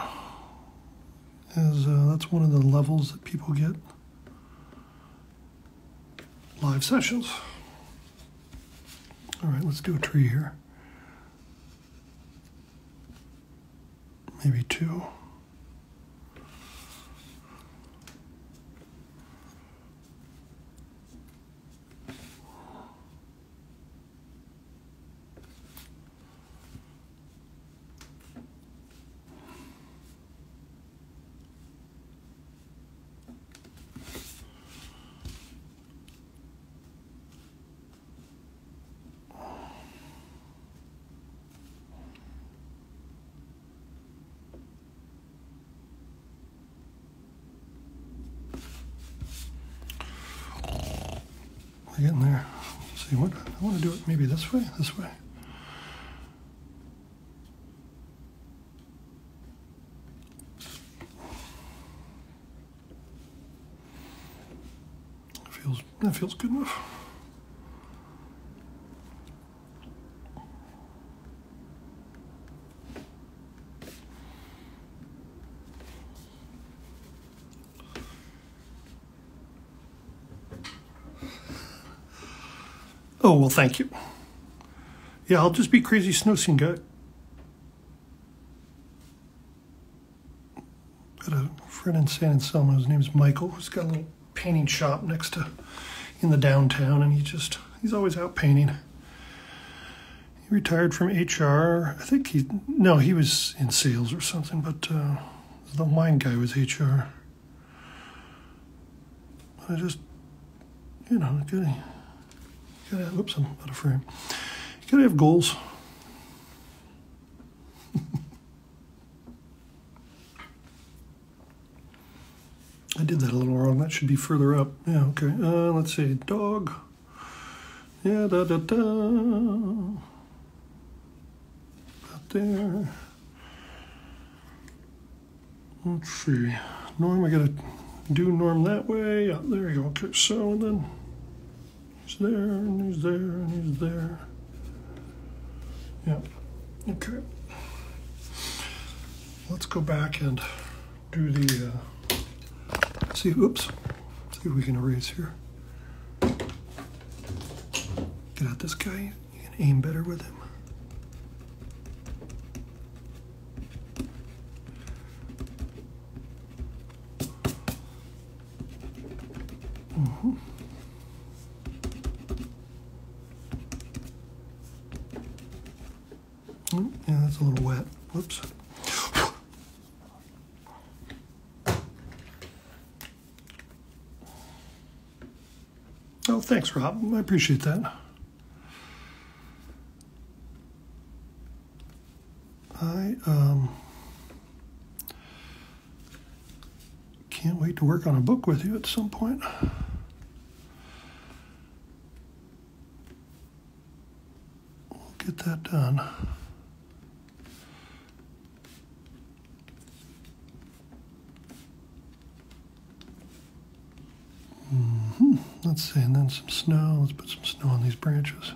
as uh, that's one of the levels that people get live sessions. All right, let's do a tree here. Maybe two. We're getting there. Let's see what I want to do it maybe this way, this way. That feels that feels good enough. Oh, well, thank you. Yeah, I'll just be crazy snow scene guy. Got a friend in San Anselmo. His name's Michael. Who's got a little painting shop next to in the downtown, and he just he's always out painting. He retired from HR. I think he no, he was in sales or something, but uh, the wine guy was HR. I just, you know, gotta, gotta, oops, I'm out of frame. You gotta have goals. [laughs] I did that a little wrong. That should be further up. Yeah, okay. Uh, let's see. Dog. Yeah, da da da. About there. Let's see. Norm, I gotta do Norm that way. Yeah, there you go. Okay, so and then he's there, and he's there, and he's there. Yeah. Okay. Let's go back and do the. Uh, see, oops. See if we can erase here. Get out this guy. You can aim better with him. Mm-hmm. Oh, yeah, that's a little wet. Whoops. Oh, thanks, Rob. I appreciate that. I um, Can't wait to work on a book with you at some point. We'll get that done. hmm Let's see, and then some snow. Let's put some snow on these branches.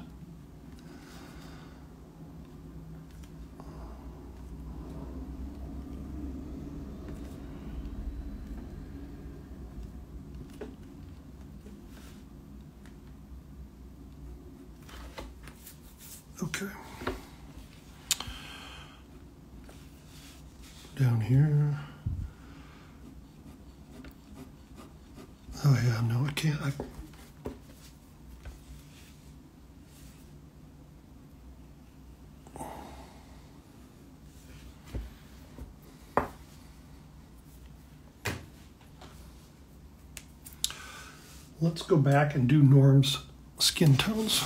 Okay. Down here. Oh yeah, no, I can't. I, Let's go back and do Norm's skin tones.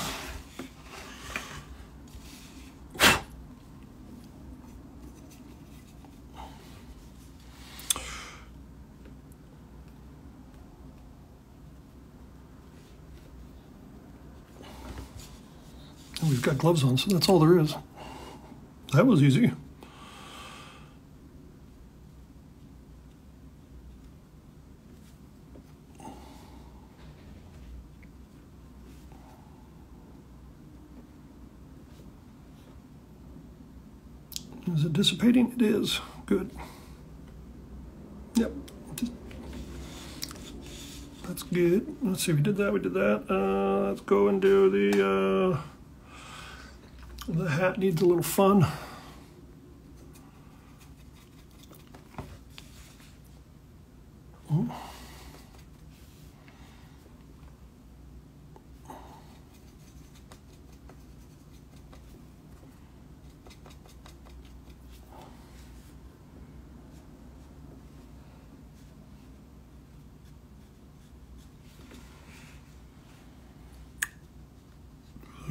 And we've got gloves on, so that's all there is. That was easy. Is it dissipating? It is. Good. Yep. That's good. Let's see, we did that, we did that. Uh, let's go and do the, uh, the hat needs a little fun.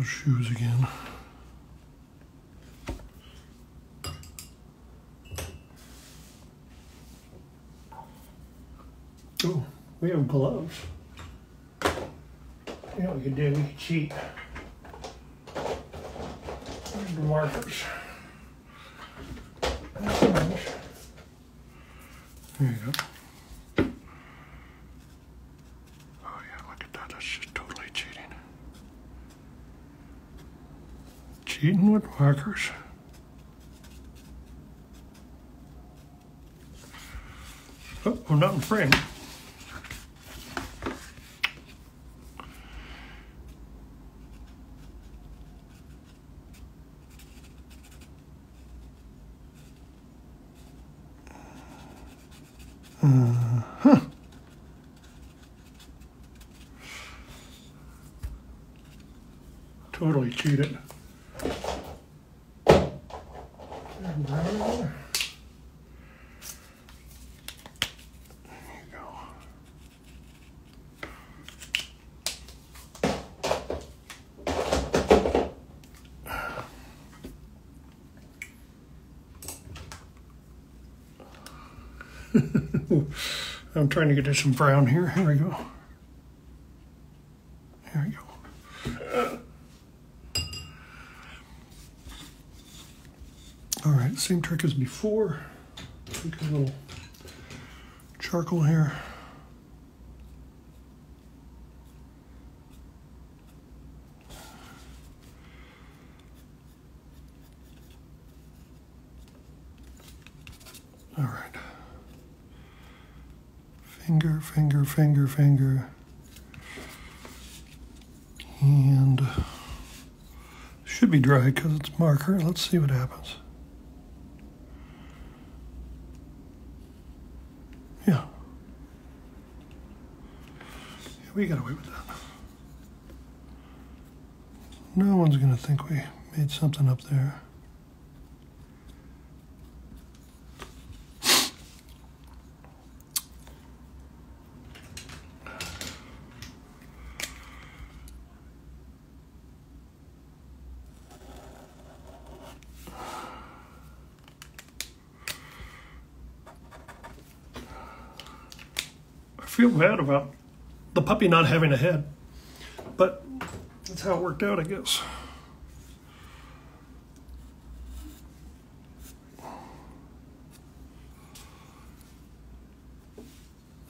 Those shoes again. Oh, we have gloves. You know what we could do? We could cheat. There's the markers. There you go. Oh yeah, look at that. That's just totally cheating. Markers. Oh, I'm not in frame. Uh-huh. Totally cheated. And there you go. I'm trying to get to some brown here. Here we go. Here we go. All right, same trick as before. Take a little charcoal here. All right. Finger, finger, finger, finger. And should be dry because it's marker. Let's see what happens. Yeah. yeah we got away with that. No one's going to think we made something up there. Feel bad about the puppy not having a head, but that's how it worked out, I guess.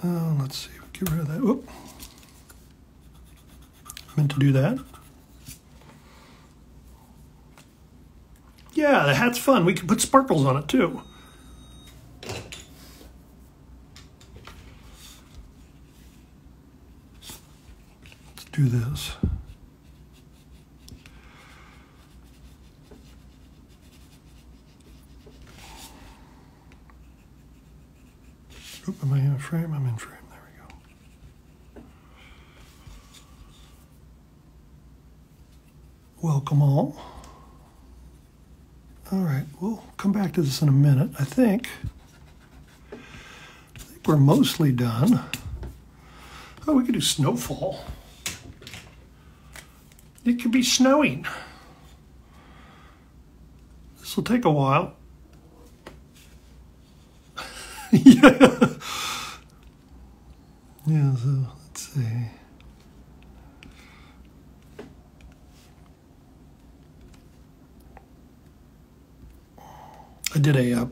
Uh, let's see, get rid of that. Oop. Meant to do that. Yeah, the hat's fun. We can put sparkles on it too. Do this. Oop, am I in frame? I'm in frame. There we go. Welcome all. All right, we'll come back to this in a minute. I think, I think we're mostly done. Oh, we could do snowfall. It could be snowing. This will take a while. yeah. [laughs] Yeah, so let's see. I did a, uh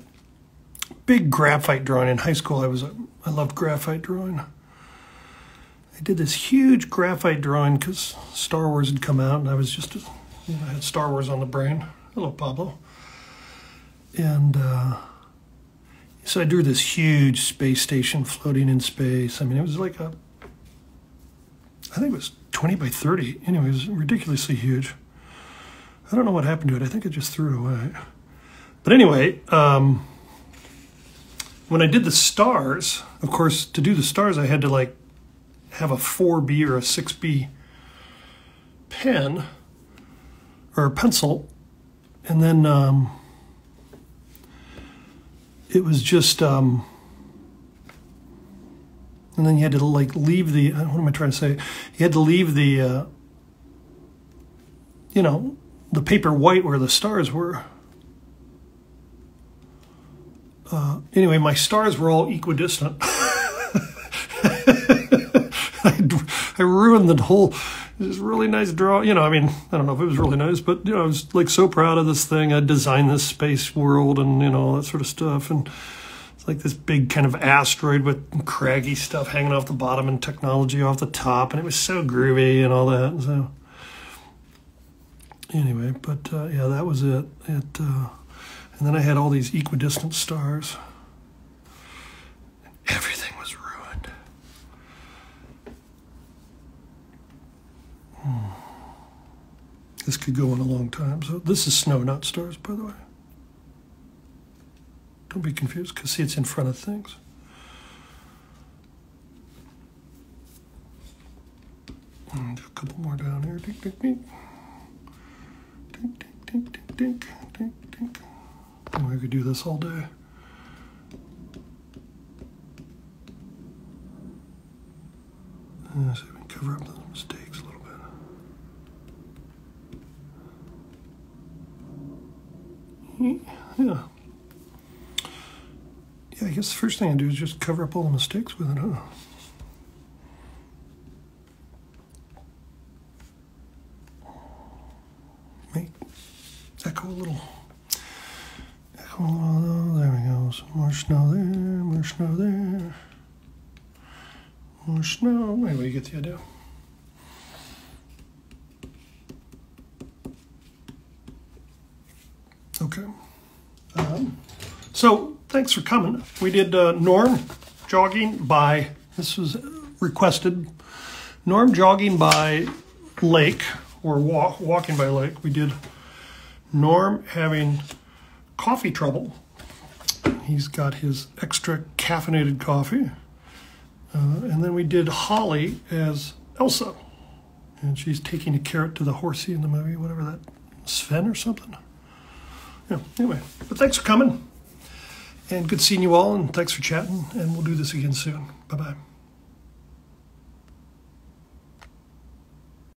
big graphite drawing in high school. I was I loved graphite drawing. I did this huge graphite drawing because Star Wars had come out, and I was just, you know, I had Star Wars on the brain. Hello, Pablo. And uh, so I drew this huge space station floating in space. I mean, it was like a, I think it was 20 by 30. Anyway, it was ridiculously huge. I don't know what happened to it. I think I just threw it away. But anyway, um, when I did the stars, of course, to do the stars, I had to like have a 4B or a 6B pen or a pencil. And then um, it was just, um, and then you had to like leave the, what am I trying to say? You had to leave the, uh, you know, the paper white where the stars were. Uh, anyway, my stars were all equidistant. [laughs] I, I ruined the whole. This really nice draw. You know, I mean, I don't know if it was really nice, but you know, I was like so proud of this thing. I designed this space world and you know all that sort of stuff, and it's like this big kind of asteroid with craggy stuff hanging off the bottom and technology off the top, and it was so groovy and all that. So anyway, but uh, yeah, that was it. It. Uh, and then I had all these equidistant stars. Everything was ruined. Hmm. This could go on a long time. So this is snow, not stars, by the way. Don't be confused, because see, it's in front of things. And a couple more down here. Dink, dink, dink. Dink, dink, dink, dink, dink, dink, dink. Oh, I could do this all day. Uh, so we can cover up those mistakes a little bit. Yeah. Yeah, I guess the first thing I do is just cover up all the mistakes with it, huh? Make echo a little. Echo a little. There we go. Some more snow there, more snow there. More snow. Anyway, you get the idea. Okay. Um, so thanks for coming. We did uh, Norm jogging by, this was requested, Norm jogging by lake or walk, walking by lake. We did Norm having coffee trouble. He's got his extra caffeinated coffee. Uh, and then we did Holly as Elsa. And she's taking a carrot to the horsey in the movie, whatever that, Sven or something. Yeah, anyway, but thanks for coming. And good seeing you all, and thanks for chatting. And we'll do this again soon. Bye bye.